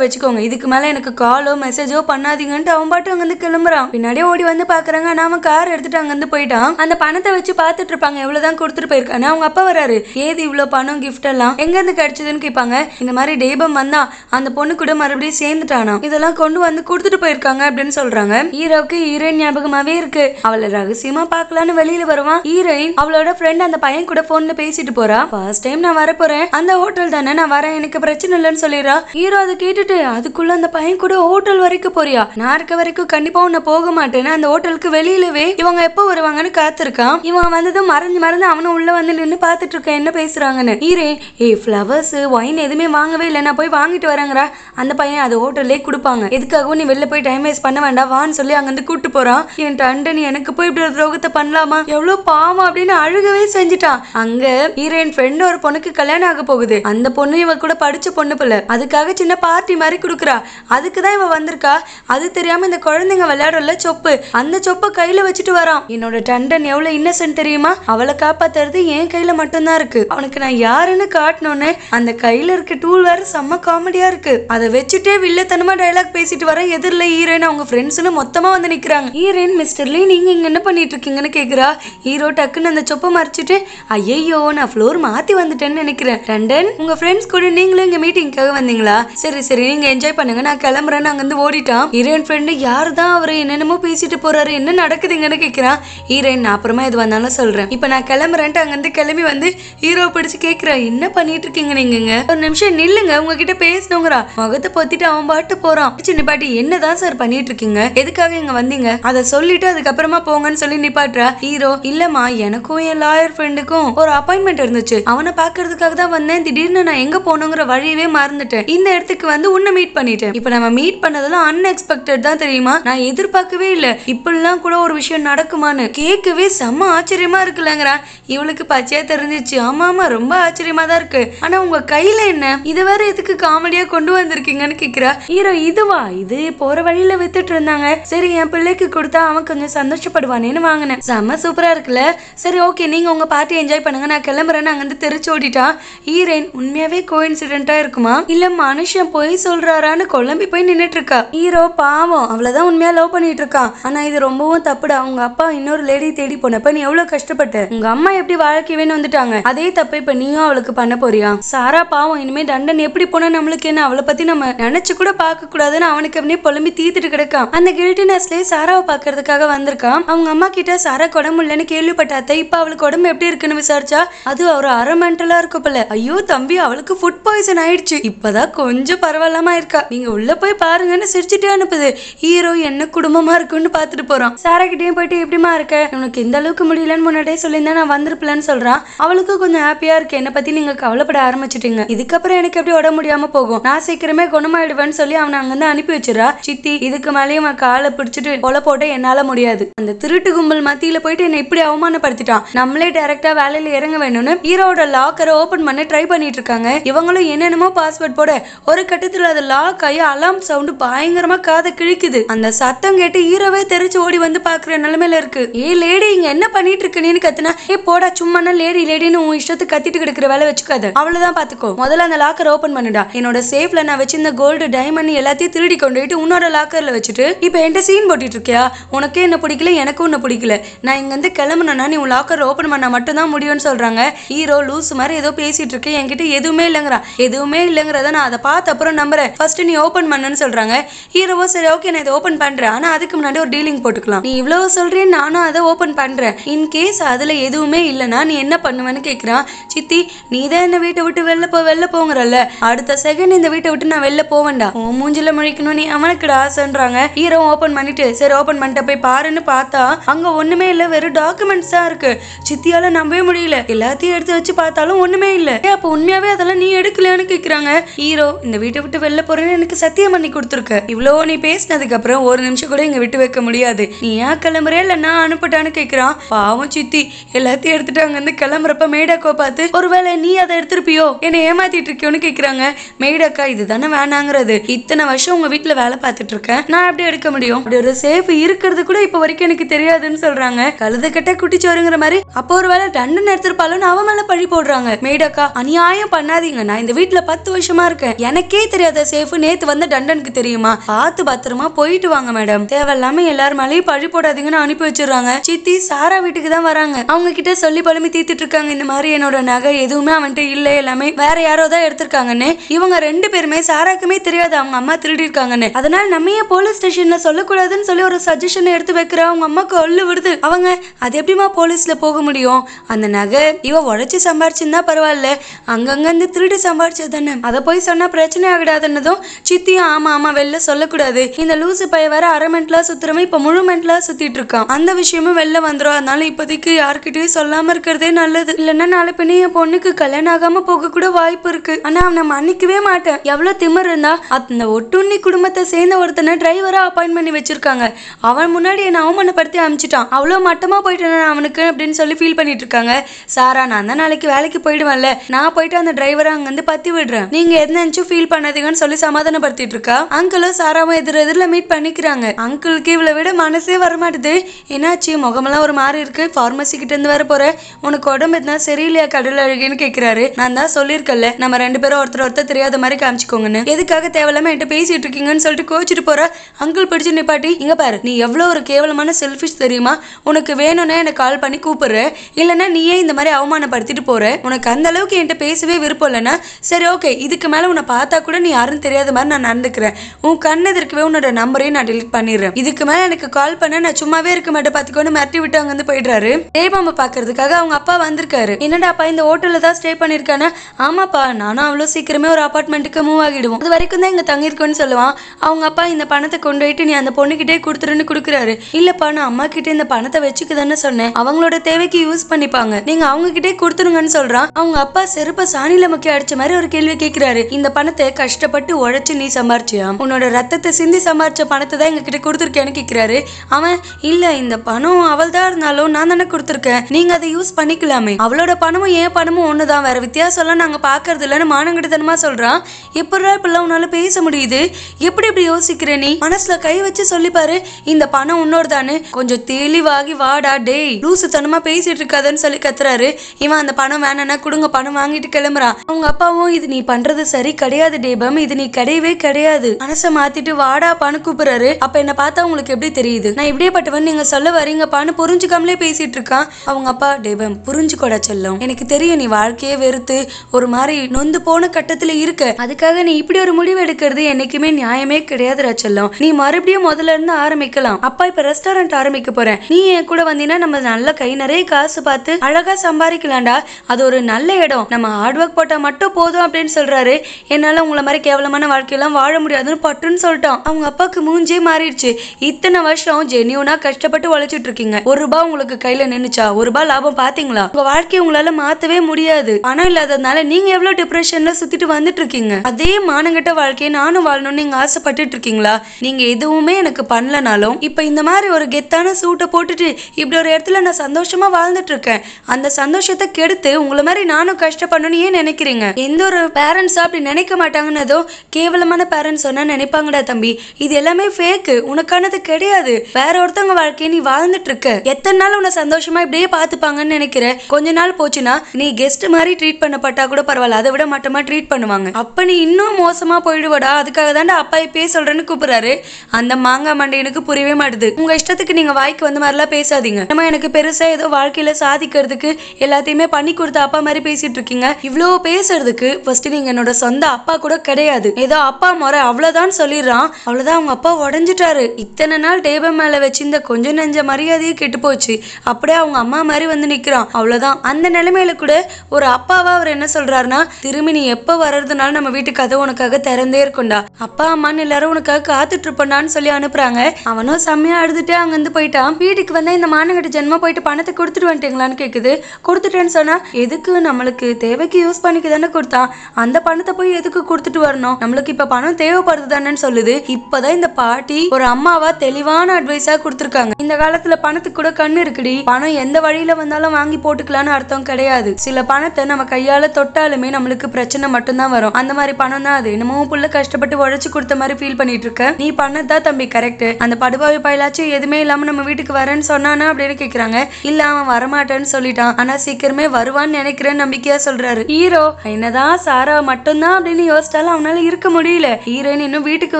வச்சுக்கோங்க. இதுக்கு மேல எனக்கு காலோ மெசேஜோ பண்ணாதீங்கன்ட்டு அவன் பாட்டு அங்கிருந்து கிளம்புறான். பின்னாடியே ஓடி வந்து பாக்குறாங்க. நாம கார் எடுத்துட்டு அங்கிருந்து போயிட்டான். அந்த பணத்தை வச்சு பார்த்துட்டு இருப்பாங்க. எவ்வளவுதான் கொடுத்துட்டு போயிருக்காங்க அவங்க அப்பா வராரு ஏது இவ்வளவு பணம் கிஃப்ட் எல்லாம்? எங்க இருந்து கிடைச்சதுன்னு கேட்பாங்க. இந்த மாதிரி டேபம் வந்தா அந்த பொண்ணு கூட மறுபடியும் சேர்ந்துட்டானா? இதெல்லாம் கொண்டு வந்து கொடுத்துட்டு போயிருக்காங்க அப்படின்னு சொல்றாங்க. ஹீரோவுக்கு ஹீரோயின் ஞாபகமாவே இருக்கு. அவளை ரகசியமா பாக்கலான்னு வெளியில வருவான். ஹீரோயின் அவளோட ஃப்ரெண்ட் அந்த பையன் கூட போன்ல பேசிட்டு போறா. ஃபர்ஸ்ட் டைம் நான் வரப்போறேன். அந்த ஹோட்டல் தானே நான் வரேன் எனக்கு பிரச்சனை இல்லைன்னு சொல்லிடுறா. ஹீரோ அதை கேட்டுட்டு அதுக்குள்ள அந்த பையன் கூட ஹோட்டல் வரைக்கும் போறியா? நான் இருக்க வரைக்கும் கண்டிப்பா உன்னை போக மாட்டேன்னு அந்த ஹோட்டலுக்கு வெளியிலவே இவங்க எப்போ வருவாங்கன்னு காத்திருக்கான். இவன் வந்ததும் மறைஞ்சு மறைஞ்சு அவனும் உள்ள வந்து நின்று பார்த்துட்டு இருக்கேன். என்ன பேசுறாங்கன்னு. ஹீரே ஏய் ஃப்ளவர்ஸ் ஒயின் எதுவுமே வாங்கவே இல்லை. நான் போய் வாங்கிட்டு வரேங்கிறா. அந்த பையன் அது ஹோட்டல்லே கொடுப்பாங்க. எதுக்காகவும் நீ வெளில போய் டைம் வேஸ்ட் பண்ண வேண்டாம். வான்னு சொல்லி அங்கிருந்து கூட்டு போறான். என் டண்டன் எனக்கு போய் இப்படி ஒரு துரோகத்தை பண்ணலாமா? எவ்வளவு பாவம் அப்படின்னு அழுகவே செஞ்சுட்டான். அங்க ஹீரோயின் ஃப்ரெண்ட் ஒரு பொண்ணுக்கு கல்யாணம் ஆக போகுது. அந்த பொண்ணு இவ கூட படிச்ச பொண்ணு பிள்ளை அதுக்காக சின்ன பார்ட்டி மாதிரி கொடுக்குறா. அதுக்கு தான் இவ வந்திருக்கா. அது தெரியாம இந்த குழந்தைங்க விளையாடல சொப்பு. அந்த சொப்பை கையில வச்சுட்டு வரான். என்னோட டண்டன் எவ்வளவு இன்னசென்ட் தெரியுமா? அவளை காப்பாத்துறது என் கையில மட்டும்தான் இருக்கு. அவனுக்கு நான் யாருன்னு காட்டணும்னு அந்த கையில இருக்க டூல் வேற செம்ம காமெடியா இருக்கு. அதை வச்சுட்டே வில்லத்தனமா டயலாக் பேசிட்டு வர எதிரில் ஹீரோயின் அவங்க ஃப்ரெண்ட்ஸ்னு மொத்தமா வந்து நிக்கிறாங்க. ஹீரோயின் மிஸ்டர் லீ நீங்க இங்க என்ன பண்ணிட்டு இருக்கீங்கன்னு கேக்குறா. ஹீரோ டக்குன்னு அந்த சொப்பை மறைச்சிட்டு ஐயோ நான் ஃப்ளோர் மாத்தி வந்துட்டேன்னு நினைக்கிறேன். டண்டன் உங்க ஃப்ரெண்ட்ஸ் கூட நீங்களும் இங்க மீட்டிங்காக வந்தீங்களா? சரி சரி நீங்க என்ஜாய் பண்ணுங்க. நான் கிளம்புறேன்னு அங்க இருந்து ஓடிட்டான் ஹீரோயின் ஃப்ரெண்டு யாரு தான் அவரு என்னென்னமோ பேசிட்டு போறாரு? என்ன நடக்குதுங்கன்னு கேக்குறான் ஹீரோயின் நான் அப்புறமா எது வந்தாலும் சொல்றேன். இப்போ நான் கிளம்புறேன்ட்டு அங்க இருந்து கிளம்பி வந்து ஹீரோ பிடிச்சு கேக்குறா. என்ன பண்ணிட்டு இருக்கீங்க நீங்க ஒரு நிமிஷம் நில்லுங்க. உங்ககிட்ட பேசணுங்கிறா. முகத்தை பொத்திட்டு அவன் பாட்டு போறான். சின்ன பாட்டி என்னதான் சார் பண்ணிட்டு இருக்கீங்க எதுக்காக இங்க வந்தீங்க? அதை சொல்லிட்டு அதுக்கப்புறமா போங்கன்னு சொல்லி நிப்பாட்டுறா. ஹீரோ இல்லம்மா. எனக்கும் என் லாயர் ஃப்ரெண்டுக்கும் ஒரு அப்பாயின்மெண்ட் இருந்துச்சு. அவனை பாக்குறதுக்காக தான் வந்தேன். திடீர்னு நான் எங்க போகணுங்கிற வழியவே மறந்துட்டேன். இந்த இடத்துக்கு வந்து உன்னை மீட் பண்ணிட்டேன். இப்போ நம்ம மீட் பண்ணதெல்லாம் அன்எக்ஸ்பெக்டட் தான் தெரியுமா? நான் எதிர்பார்க்கவே இல்லை. இப்படிலாம் கூட ஒரு விஷயம் நடக்குமான்னு கேட்கவே செம்ம ஆச்சரியமா இருக்குல்லங்கிறா. இவளுக்கு பச்சையா தெரிஞ்சிச்சு. ஆமா ஆமா ரொம்ப ஆச்சரியமா தான் இருக்கு. ஆனா உங்க கையில என்ன? இது வேற எதுக்கு காமெடியா கொண்டு வந்திருக்கீங்கன்னு கேக்குறா. ஹீரோ இதுவா? இது போற வழியில வித்துட்டு இருந்தாங்க. சரி என் பிள்ளைக்கு கொடுத்தா அவன் கொஞ்சம் சந்தோஷப்படுவானேன்னு வாங்கினேன். செம்ம சூப்பரா இருக்குல்ல? சரி ஓகே நீங்க உங்க பார்ட்டி என்ஜாய் பண்ணுங்க. நான் கிளம்புறேன்னு அங்கிருந்து தெரிச்சு ஓடிட்டா. ஹீரோயின் உண்மையாவே கோயின்சிடென்ட்டா இருக்குமா? இல்ல மனுஷன் போய் சொல்றாரான்னு குழம்பி போய் நின்னுட்டு இருக்கா ஹீரோ பாவம் அவ்வளவுதான் உண்மையா லவ் பண்ணிட்டு இருக்கான் ஆனா இது ரொம்பவும் தப்புடா. உங்க அப்பா இன்னொரு லேடி தேடி போனப்ப நீ எவ்வளவு கஷ்டப்பட்ட? உங்க அம்மா எப்படி வாழ்க்கையவேன்னு வந்துட்டாங்க. அதே தப்பை இப்ப நீயும் அவளுக்கு பண்ண போறியா? சாரா பாவம் இனிமே தண்டன் எப்படி போனா நம்மளுக்கு என்ன? அவளை பத்தி நம்ம நினைச்சு கூட பார்க்க கூடாதுன்னு அவனுக்கு அப்படியே புலம்பி தீத்துட்டு கிடக்கான். அந்த கில்ட்டினஸ்லயே சாராவை பாக்குறதுக்காக வந்திருக்கான். அவங்க அம்மா கிட்ட சாரா உடம்பு இல்லைன்னு கேள்விப்பட்டாத்த இப்ப அவளுக்கு உடம்பு எப்படி இருக்குன்னு விசாரிச்சா? அது ஒரு அரை மென்டலா இருக்கும் போல. ஐயோ தம்பி அவளுக்கு ஃபுட் பாய்சன் ஆயிடுச்சு. இப்பதான் கொஞ்சம் பரவாயில்லாம இருக்கா. நீங்க உள்ள போய் பாருங்கன்னு சிரிச்சுட்டே அனுப்புது. ஹீரோ என்ன குடும்பமா இருக்குன்னு பாத்துட்டு போறான். சாரா கிட்டேயும் போயிட்டு எப்படிமா இருக்க? உனக்கு இந்த அளவுக்கு முடியலன்னு முன்னாடியே சொல்லியிருந்தா நான் வந்திருப்பலன்னு சொல்றான். அவளுக்கு கொஞ்சம் ஹாப்பியா இருக்கு. என்னை பத்தி நீங்க கவலைப்பட ஆரம்பிச்சிட்டீங்க. இதுக்கப்புறம் எனக்கு எப்படி உட முடியாம போகும்? நான் சீக்கிரமே குணமாயிடுவேன்னு சொல்லி அவனை அங்கிருந்து அனுப்பி வச்சிடறா. சித்தி இதுக்கு மேலேயும் அவன் காலை பிடிச்சிட்டு கொலை போட்ட என்னால முடியாது. அந்த திருட்டு கும்பல் மத்தியில போயிட்டு என்னை இப்படி அவமானப்படுத்திட்டான். நம்மளே டைரக்டா வேலையில இறங்க வேணும்னு ஹீரோட லாக்கரை ஓபன் பண்ண ட்ரை பண்ணிட்டு இருக்காங்க. அவங்களும் என்னென்னமோ பாஸ்வேர்ட் போட ஒரு கட்டத்தில் அது லாக் ஆகி அலாம் சவுண்டு பயங்கரமா காதை கிழிக்குது. அந்த சத்தம் கேட்டு ஹீரோவே தெரிச்சு ஓடி வந்து பாக்குற நிலைமையில இருக்கு. ஏ லேடி இங்க என்ன பண்ணிட்டு இருக்கனேன்னு கத்துனா ஏ போடா சும்மா லேடி லேடின்னு உன் இஷ்டத்துக்கு கத்திட்டு கிடக்குற வேலை வச்சுக்காது. அவ்வளவுதான் பாத்துக்கோ. முதல்ல அந்த லாக்கர் ஓபன் பண்ணுடா. என்னோட சேஃப்ல நான் வச்சிருந்த கோல்டு டைமண்ட் எல்லாத்தையும் திருடி கொண்டு போயிட்டு உன்னோட லாக்கர்ல வச்சுட்டு இப்போ என்கிட்ட சீன் போட்டுட்டு இருக்கியா உனக்கே என்ன பிடிக்கல எனக்கும் என்ன பிடிக்கல. நான் இங்க இருந்து கிளம்பணும்னா நீ உன் லாக்கர் ஓபன் பண்ணா மட்டும்தான் முடியும்னு சொல்றாங்க. ஹீரோ லூஸ் மாதிரி ஏதோ பேசிட்டு இருக்கு என்கிட்ட எதுவுமே இல்லைங்கிறா. எதுவுமே இல்லைங்கிறத நான் அதை பார்த்த அப்புறம் நம்புறேன். ஃபர்ஸ்ட் நீ ஓப்பன் பண்ணுன்னு சொல்றாங்க. ஹீரோவோ சரி ஓகே நான் இதை ஓப்பன் பண்றேன். ஆனா அதுக்கு முன்னாடி ஒரு டீலிங் போட்டுக்கலாம். நீ இவ்வளவு சொல்றேன் நானும் அதை ஓப்பன் பண்றேன். இன் கேஸ் அதுல எதுவுமே இல்லைன்னா நீ என்ன பண்ணுவேன்னு கேட்கிறான் சித்தி நீ தான் என்ன வீட்டை விட்டு வெளில போ வெளில போங்கிறல்ல. அடுத்த செகண்ட் இந்த வீட்டை விட்டு நான் வெளில போவேன்டா உன் மூஞ்சில முழிக்கணும் நீ அவனுக்குடா ஆசைன்றாங்க ஹீரோ ஓபன் பண்ணிட்டு சரி ஓபன் பண்ணிட்டு போய் பாருன்னு பார்த்தா அங்க ஒண்ணுமே இல்ல. வெறும் டாக்குமெண்ட்ஸ் தான் இருக்கு. சித்தியால நம்பவே முடியல. எல்லாத்தையும் எடுத்து வச்சு பார்த்தாலும் ஒண்ணுமே இல்ல. ஏ அப்ப உண்மையாவே அதெல்லாம் நீ எடுக்கலன்னு கேக்குறாங்க. ஹீரோ இந்த வீட்டை விட்டு வெளில போறேன்னு எனக்கு சத்தியம் பண்ணி கொடுத்துருக்க. இவ்வளோ நீ பேசினதுக்கு அப்புறம் ஒரு நிமிஷம் கூட இங்க விட்டு வைக்க முடியாது. நீ ஏன் கிளம்புறே? இல்ல நான் அனுப்பட்டான்னு கேக்குறான். பாவம் சித்தி எல்லாத்தையும் எடுத்துட்டு அங்க இருந்து கிளம்புறப்ப மேடாக்கோ பார்த்து ஒருவேளை நீ அதை எடுத்திருப்பியோ? என்னை ஏமாத்திட்டு இருக்கியோன்னு கேக்குறாங்க. மேடக்கா இதுதானே தான் வேணாங்கிறது. இத்தனை வருஷம் உங்க வீட்டுல வேலை பார்த்துட்டு இருக்கேன். நான் எப்படி எடுக்க முடியும்? அப்படி ஒரு சேஃப் இருக்கிறது கூட இப்ப வரைக்கும் எனக்கு தெரியாதுன்னு சொல்றாங்க. கழுத கட்ட குட்டிச்சோருங்கிற மாதிரி அப்போ ஒரு வேலை தண்டனை எடுத்திருப்பாலும் அவன் மேல பழி போடுறாங்க. மேடக்கா அநியாயம் பண்ணாதீங்க. நான் இந்த வீட்டுல பத்து வருஷமா இருக்கேன். எனக்கே தெரியாத சேஃபு நேத்து வந்த டண்டனுக்கு தெரியுமா? பார்த்து பத்திரமா போயிட்டு வாங்க மேடம். தேவையில்லாம எல்லாரும் மேலேயும் பழி போடாதீங்கன்னு அனுப்பி வச்சிடுறாங்க. சித்தி சாரா வீட்டுக்கு தான் வராங்க. அவங்க கிட்ட சொல்லி பழமி தீத்துட்டு இருக்காங்க. இந்த மாதிரி என்னோட நகை எதுவுமே அவன்கிட்ட இல்ல. எல்லாமே வேற யாரோ தான் எடுத்திருக்காங்கன்னு. இவங்க ரெண்டு பேருமே சாராக்குமே தெரியாது. அவங்க அம்மா திருடி இருக்காங்கன்னு. அதனால நம்ம ஏன் போலீஸ் ஸ்டேஷன்ல சொல்லக்கூடாதுன்னு சொல்லி ஒரு சஜஷன் எடுத்து வைக்கிற? அவங்க அம்மாக்கு ஒல்லு விடுது. அவங்க அது எப்படிமா போலீஸ்ல போக முடியும்? அந்த நகை இவ உழைச்சி சம்பாரிச்சுன்னா பரவாயில்ல. அங்கங்க இருந்து திருடி சம்பாரிச்சது தானே அதை போய் சொன்னா பிரச்சனை ஆகிடாதுன்னதும் சித்தியும் ஆமா ஆமா வெளில சொல்லக்கூடாது. இந்த லூசு பைய வேற அரை மென்ட்லா சுத்துறமே இப்ப முழு மென்ட்லா சுத்திட்டு இருக்கான். அந்த விஷயமும் வெளில வந்துடும் அதனால இப்போதைக்கு யார்கிட்டயும் சொல்லாம இருக்கிறதே நல்லது. இல்லைன்னா நாளை பின்ன என் பொண்ணுக்கு கல்யாணம் ஆகாம போக கூட வாய்ப்பு இருக்கு. ஆனா அவனை மன்னிக்கவே மாட்டேன். எவ்வளவு திமர் இருந்தா அந்த ஒட்டுண்ணி குடும்பத்தை சேர்ந்த ஒருத்தனை டிரைவரா அப்பாயின்ட் பண்ணி வச்சிருக்காங்க. அவன் முன்னாடி என்னை அவமானப்படுத்தி அமிச்சிட்டான். அவ்வளவு மட்டமா போயிட்டேன் அவனுக்கு அப்படின்னு சொல்லி ஃபீல் பண்ணிட்டு இருக்காங்க. சாரா நான் தான் நாளைக்கு வேலைக்கு போயிடுவேன்ல. நான் போயிட்டு அந்த டிரைவரை அங்கிருந்து பத்தி விடுறேன். நீங்க எது நினைச்சும் ஃபீல் பண்ணாதீங்கன்னு சொல்லி சமாதானப்படுத்திட்டு இருக்கா அங்கிளும் சாராவும் எதிர் எதிரில் மீட் பண்ணிக்கிறாங்க. அங்கிளுக்கு இவளை விட மனசே வரமாட்டுது. என்னாச்சு முகமெல்லாம் ஒரு மாதிரி இருக்கு. ஃபார்மசி கிட்ட இருந்து வர போற உனக்கு உடம்பு எதுனா சரியில்லையா கடல் அழுகின்னு கேக்குறாரு. நான் தான் சொல்லியிருக்கல நம்ம ரெண்டு பேரும் ஒருத்தர் ஒருத்தர் தெரியாத மாதிரி காமிச்சுக்கோங்கன்னு. எதுக்காக தேவையில்லாம என்கிட்ட பேசிட்டு இருக்கீங்கன்னு சொல்லிட்டு கோச்சிட்டு போற? அங்கிள் பிடிச்சு நிப்பாட்டி இங்க பாரு நீ எவ்வளவு ஒரு கேவலமான செல்ஃபிஷ் தெரியுமா? உனக்கு வேணும்னா எனக்கு கால் பண்ணி கூப்பிடுற. இல்லைன்னா நீயே இந்த மாதிரி அவமானப்படுத்திட்டு போற. உனக்கு அந்த அளவுக்கு என்கிட்ட பேசவே விருப்பம் இல்லைன்னா சரி ஓகே இதுக்கு மேல உன்னை பார்த்தா கூட நீ யாரும் தெரியாத மாதிரி நான் நடந்துக்கிறேன். உன் கண் எதிர்க்கவே உன்னோட நம்பரையும் நான் delete பண்ணிடுறேன். இதுக்கு மேலே எனக்கு கால் பண்ண நான் சும்மாவே இருக்க மாட்டேன். பார்த்துக்கோன்னு மிரட்டி விட்டு அங்க வந்து போயிடுறாரு தேவாம பாக்குறதுக்காக அவங்க அப்பா வந்திருக்காரு. என்னடாப்பா இந்த ஹோட்டல்ல தான் ஸ்டே பண்ணியிருக்கானே ஆமாப்பா நானும் அவ்வளோ சீக்கிரமே ஒரு அப்பார்ட்மெண்ட்டுக்கு மூவ் ஆகிடுவோம். அது வரைக்கும் தான் இங்க தங்கியிருக்கோன்னு சொல்லுவான். அவங்க அப்பா இந்த பணத்தை கொண்டு போயிட்டு நீ அந்த பொண்ணுகிட்டே கொடுத்துருன்னு கொடுக்குறாரு. இல்லப்பா நான் அம்மா கிட்ட இந்த பணத்தை வச்சுக்க தானே சொன்னேன். அவங்களோட தேவைக்கு யூஸ் பண்ணிப்பாங்க. நீங்க அவங்க கிட்டே கொடுத்துருங்கன்னு சொல்றான். அவங்க அப்பா செருப்ப சாணியில் முக்கிய அடிச்ச மாதிரி ஒரு கேள்வி கேட்கிறாரு இந்த பணத்தை கஷ்டப்பட்டு உழைச்சு நீ சம்பாரிச்சியா? உன்னோட ரத்தத்தை சிந்தி சம்பாரிச்ச பணத்தை தான் எங்க கிட்ட கொடுத்துருக்கேன்னு கேட்கிறாரு அவன் இல்ல இந்த பணம் அவள் தான் இருந்தாலும் நான் தானே கொடுத்துருக்கேன். நீங்க அதை யூஸ் பண்ணிக்கலாமே. அவளோட பணமும் என் பணமும் ஒண்ணுதான். வேற வித்தியாசம்லாம் நாங்க பாக்குறது இல்லைன்னு மானங்கிட்டத்தனமா சொல்றான். எப்படா இப்பெல்லாம் உன்னால பேச முடியுது? எப்படி இப்படி யோசிக்கிற நீ? மனசுல கை வச்சு சொல்லி பாரு. இந்த பணம் உன்னோட தானே கொஞ்சம் தெளிவாகி வாடா டேய். லூசுத்தனமா பேசிட்டு இருக்காதன்னு சொல்லி கத்துறாரு. இவன் அந்த பணம் வேணான்னா கொடுங்க பணம் வாங்கிட்டு கிளம்புறான். அவங்க அப்பாவும் இது நீ பண்றது சரி கிடையாது டேபம் இது நீ கிடையவே கிடையாது. மனசை மாத்திட்டு வாடா பானு கூப்பிடுறாரு. அப்ப என்ன பார்த்தா உங்களுக்கு எப்படி தெரியுது? நான் இப்படியே பட்டவன் நீங்க சொல்ல வரீங்கப்பான்னு புரிஞ்சுக்காமலே பேசிட்டு இருக்கான். அவங்க அப்பா டேபம் புரிஞ்சுக்கோடா செல்லம். எனக்கு தெரியும் நீ வாழ்க்கையே வெறுத்து ஒரு மாதிரி நொந்து போன கட்டத்துல இருக்க. அதுக்காக நீ இப்படி ஒரு முடிவு எடுக்கிறது என்னைக்குமே நியாயமே கிடையாதுடா செல்லம். நீ மறுபடியும் முதல்ல இருந்து ஆரம்பிக்கலாம். அப்பா இப்ப ரெஸ்டாரண்ட் ஆரம்பிக்க போறேன். நீ என் கூட வந்தீங்கன்னா நம்ம நல்ல கை நிறைய காசு பார்த்து அழகா சம்பாதிக்கலாம்டா. அது ஒரு நல்ல இடம். நம்ம ஹார்ட் ஒர்க் போட்டா மட்டும் போதும் அப்படின்னு சொல்றாரு. என்னால் உங்களை மாதிரி கேவலமான வாழ்க்கையெல்லாம் வாழ முடியாதுன்னு பட்டுன்னு சொல்லிட்டான். அவங்க அப்பாவுக்கு மூஞ்சே மாறிடுச்சு. இத்தனை வருஷம் ஜென்யூனா கஷ்டப்பட்டு உழைச்சிட்டு இருக்கீங்க. ஒரு ரூபாய் உங்களுக்கு கையில நின்னுச்சா? ஒரு ரூபாய் லாபம் பாத்தீங்களா உங்க வாழ்க்கையை உங்களால மாத்தவே முடியாது. பணம் இல்லாததுனால நீங்க எவ்வளவு டிப்ரெஷன்ல சுத்திட்டு வந்துட்டு இருக்கீங்க? அதே மானங்கட்ட வாழ்க்கையை நானும் வாழணும்னு நீங்க ஆசைப்பட்டுட்டு இருக்கீங்களா? நீங்க எதுவுமே எனக்கு பண்ணலனாலும் இப்ப இந்த மாதிரி ஒரு கெத்தான சூட்டை போட்டுட்டு இப்படி ஒரு இடத்துல நான் சந்தோஷமா வாழ்ந்துட்டு இருக்கேன். அந்த சந்தோஷத்தை கெடுத்து உங்களை மாதிரி நானும் கஷ்டப்படணும்னு ஏன் நினைக்கிறீங்க? எந்த ஒரு பேரண்ட்ஸா அப்படி நினைக்க மாட்டாங்கன்னதோ கேவலமான பேரண்ட்ஸ் சொன்னா நினைப்பாங்கடா தம்பி. இது எல்லாமே ஃபேக்கு உனக்கானது கிடையாது. வேற ஒருத்தவங்க வாழ்க்கையை நீ வாழ்ந்துட்டு இருக்க எத்தனை நாள் உன்னை சந்தோஷமா இப்படியே பார்த்துப்பாங்கன்னு நினைக்கிற? கொஞ்ச நாள் போச்சுன்னா நீ கெஸ்ட் மாதிரி ட்ரீட் பண்ணப்பட்டா கூட பரவாயில்ல. அதை விட மட்டமா ட்ரீட் பண்ணுவாங்க. அப்ப நீ இன்னும் மோசமா போயிடுவடா. அதுக்காக தாண்டா அப்பா இப்பயே சொல்றேன்னு கூப்பிடுறாரு. அந்த மாங்காய் மண்டையனுக்கு புரியவே மாட்டுது. உங்க இஷ்டத்துக்கு நீங்க வாய்க்கு வந்த மாதிரிலாம் பேசாதீங்க. நம்ம எனக்கு பெருசா ஏதோ வாழ்க்கையில சாதிக்கிறதுக்கு எல்லாத்தையுமே பண்ணி கொடுத்த அப்பா மாதிரி பேசிட்டு இருக்கீங்க இவ்வளோ பேசுறதுக்கு ஃபர்ஸ்ட் நீங்க என்னோட சொந்த அப்பா கூட கிடையாது. ஏதோ அப்பா முறை அவ்வளவுதான் சொல்லிடுறான். அவ்வளவுதான் அவங்க அப்பா உடஞ்சிட்டாரு. இத்தனை நாள் டேபிள் மேல வச்சிருந்த கொஞ்ச நெஞ்ச மரியாதையே கெட்டு போச்சு அப்படியே அவங்க அம்மா மாதிரி வந்து நிக்கிறான். அவ்வளவுதான். அந்த நிலைமையில கூட ஒரு அப்பாவா அவர் என்ன சொல்றாருன்னா திரும்பி நீ எப்ப வர்றதுனால நம்ம வீட்டு கதை உனக்காக திறந்தே இருக்கும்டா. அப்பா அம்மான்னு எல்லாரும் உனக்காக காத்துட்டு இருப்பேன்டான்னு சொல்லி அனுப்புறாங்க. அவனும் செம்மையா அழுதுட்டு அங்கிருந்து போயிட்டான். வீட்டுக்கு வந்தா இந்த மானங்கிட்ட ஜென்மா போயிட்டு பணத்தை கொடுத்துட்டு வந்துட்டீங்களான்னு கேக்குது. கொடுத்துட்டேன்னு சொன்னா எதுக்கு நம்மளுக்கு தேவைக்கு யூஸ் பண்ணிக்க தானே கொடுத்தான் அந்த பணத்தை போய் எதுக்கு கொடுத்துட்டு வரணும்? நம்மளுக்கு இப்ப பணம் தேவைப்படுது தானேன்னு சொல்லுது. இப்பதான் இந்த பாட்டி ஒரு அம்மாவா தெளிவான அட்வைஸா கொடுத்துருக்காங்க. இந்த காலத்துல பணத்துக்கு கூட கண்ணு இருக்குடி. பணம் எந்த வழியில வந்தாலும் வாங்கி போட்டுக்கலாம்னு அர்த்தம் கிடையாது. சில பணத்தை நம்ம கையால தொட்டாலுமே நம்மளுக்கு பிரச்சனை மட்டும்தான் வரும். அந்த மாதிரி பணம் தான் அது. என்னமோ புள்ள கஷ்டப்பட்டு உழைச்சு கொடுத்த மாதிரி ஃபீல் பண்ணிட்டு இருக்க. நீ பண்ணதான் தம்பி? கரெக்ட் அந்த படுபாவி பயலாச்சும் எதுவுமே இல்லாம நம்ம வீட்டுக்கு வரேன்னு சொன்னானா அப்படின்னு கேக்குறாங்க. இல்ல அவன் வரமாட்டேன்னு சொல்லிட்டான். ஆனா சீக்கிரமே வருவான்னு நினைக்கிறேன் நம்பிக்கையா சொல்றாரு. ஹீரோ என்னதான் சாரா மட்டும்தான் அப்படின்னு யோசிச்சாலும் அவனால இருக்க முடியல. ஹீரோயின் இன்னும் வீட்டுக்கு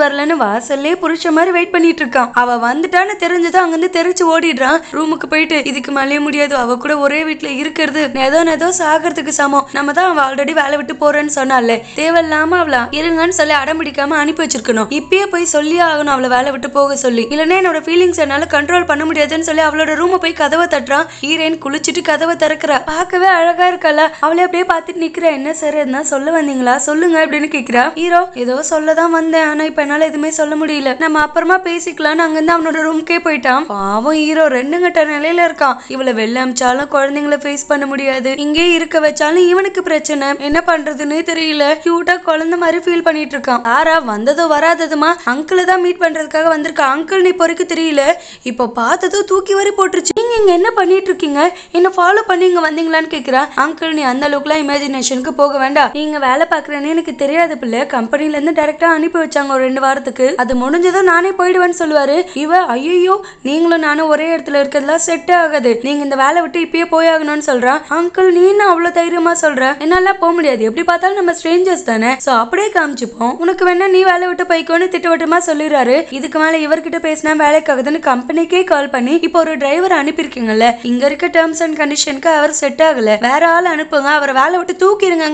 வரலன்னு வாசல்லே புருஷ மாதிரி வெயிட் பண்ணிட்டு இருக்கான் அவ வந்துட்டான்னு தெரிஞ்சதும் அங்கிருந்து தெரிச்சு ஓடிடுறான் ரூமுக்கு போயிட்டு இதுக்கு மேலேயே முடியாது. அவ கூட ஒரே வீட்டுல இருக்கிறது ஏதோ ஏதோ சாகிறதுக்கு சமம். நம்ம தான் அவ ஆல்ரெடி வேலை விட்டு போறேன்னு சொன்னால தேவையில்லாம அவளா இருங்கன்னு சொல்லி அடம் பிடிக்காம அனுப்பி வச்சிருக்கணும். இப்பயே போய் சொல்லியே ஆகணும் அவளை வேலை விட்டு போக சொல்லி. இல்லைன்னா என்னோட ஃபீலிங்ஸ் என்னால கண்ட்ரோல் பண்ண முடியாதுன்னு சொல்லி அவளோட ரூமை போய் கதவை தட்டுறான் ஹீரோயின் குளிச்சுட்டு கதவை திறக்கிறா. பார்க்கவே அழகா இருக்கல அவளே அப்படியே பார்த்துட்டு நிக்கிற. என்ன சார் எதுனா சொல்ல வந்தீங்களா? சொல்லுங்க அப்படின்னு கேக்குறா. ஹீரோ ஏதோ சொல்லதான் வந்தேன். ஆனா இப்ப என்னால எதுவுமே சொல்ல முடியல. நம்ம அப்புறமா பேசிக்கலாம்னு அங்கிருந்து அவனோட ரூம்க்கே போயிட்டான். பாவம் ஹீரோ ரெண்டு கட்ட நிலையில இருக்கான். இவளை வெளில அமிச்சாலும் குழந்தைங்கள ஃபேஸ் பண்ண முடியாது. இங்கே இருக்க வச்சாலும் இவனுக்கு பிரச்சனை. என்ன பண்றதுன்னு தெரியல. கியூட்டா குழந்தை மாதிரி ஃபீல் பண்ணிட்டு இருக்கான். ஆரா வந்ததோ வராததுமா? அங்கிளை தான் மீட் பண்றதுக்காக வந்திருக்கா. அங்கிள் நீ பொறுக்க தெரியல. இப்போ பார்த்ததும் தூக்கி வரி போட்டுருச்சு. நீங்க இங்க என்ன பண்ணிட்டு இருக்கீங்க? என்ன ஃபாலோ பண்ணி இங்க வந்தீங்களான்னு கேக்குறா. அங்கிள் நீ அந்த அளவுக்குலாம் இமேஜினேஷனுக்கு போக வேண்டாம். நீங்க வேலை பாக்குறேன்னு எனக்கு தெரியாது பிள்ளை. கம்பெனில இருந்து டைரக்டா அனுப்பி வச்சாங்க ஒரு ரெண்டு வாரத்துக்கு. அது முடிஞ்சதும் நானே போயிடுவேன்னு சொல்லுவாரு. இவ ஐயோ நீங்களும் நானும் ஒரே இடத்துல இருக்கிறதுலாம் செட் ஆகாது. நீங்க இந்த வேலை விட்டு இப்பயே போயாகணும்னு சொல்றான் அங்கிள் நீ என்ன அவ்வளவு தைரியமா சொல்ற? என்னால போக முடியாது. எப்படி பார்த்தாலும் நம்ம ஸ்ட்ரேஞ்சர்ஸ் தானே. சோ அப்படியே காமிச்சுப்போம். உனக்கு வேணா நீ வேலை விட்டு போய்க்கோன்னு திட்டவட்டமா சொல்லிடுறாரு. இதுக்கு மேல இவர்கிட்ட பேசினா வேலைக்காகுதுன்னு கம்பெனிக்கே கால் பண்ணி இப்போ ஒரு டிரைவர் அனுப்பியிருக்கீங்கல்ல இங்க இருக்க டேர்ம்ஸ் அண்ட் கண்டிஷனுக்கு அவர் செட் ஆகல. வேற ஆள் அனுப்புங்க. அவரை வேலை விட்டு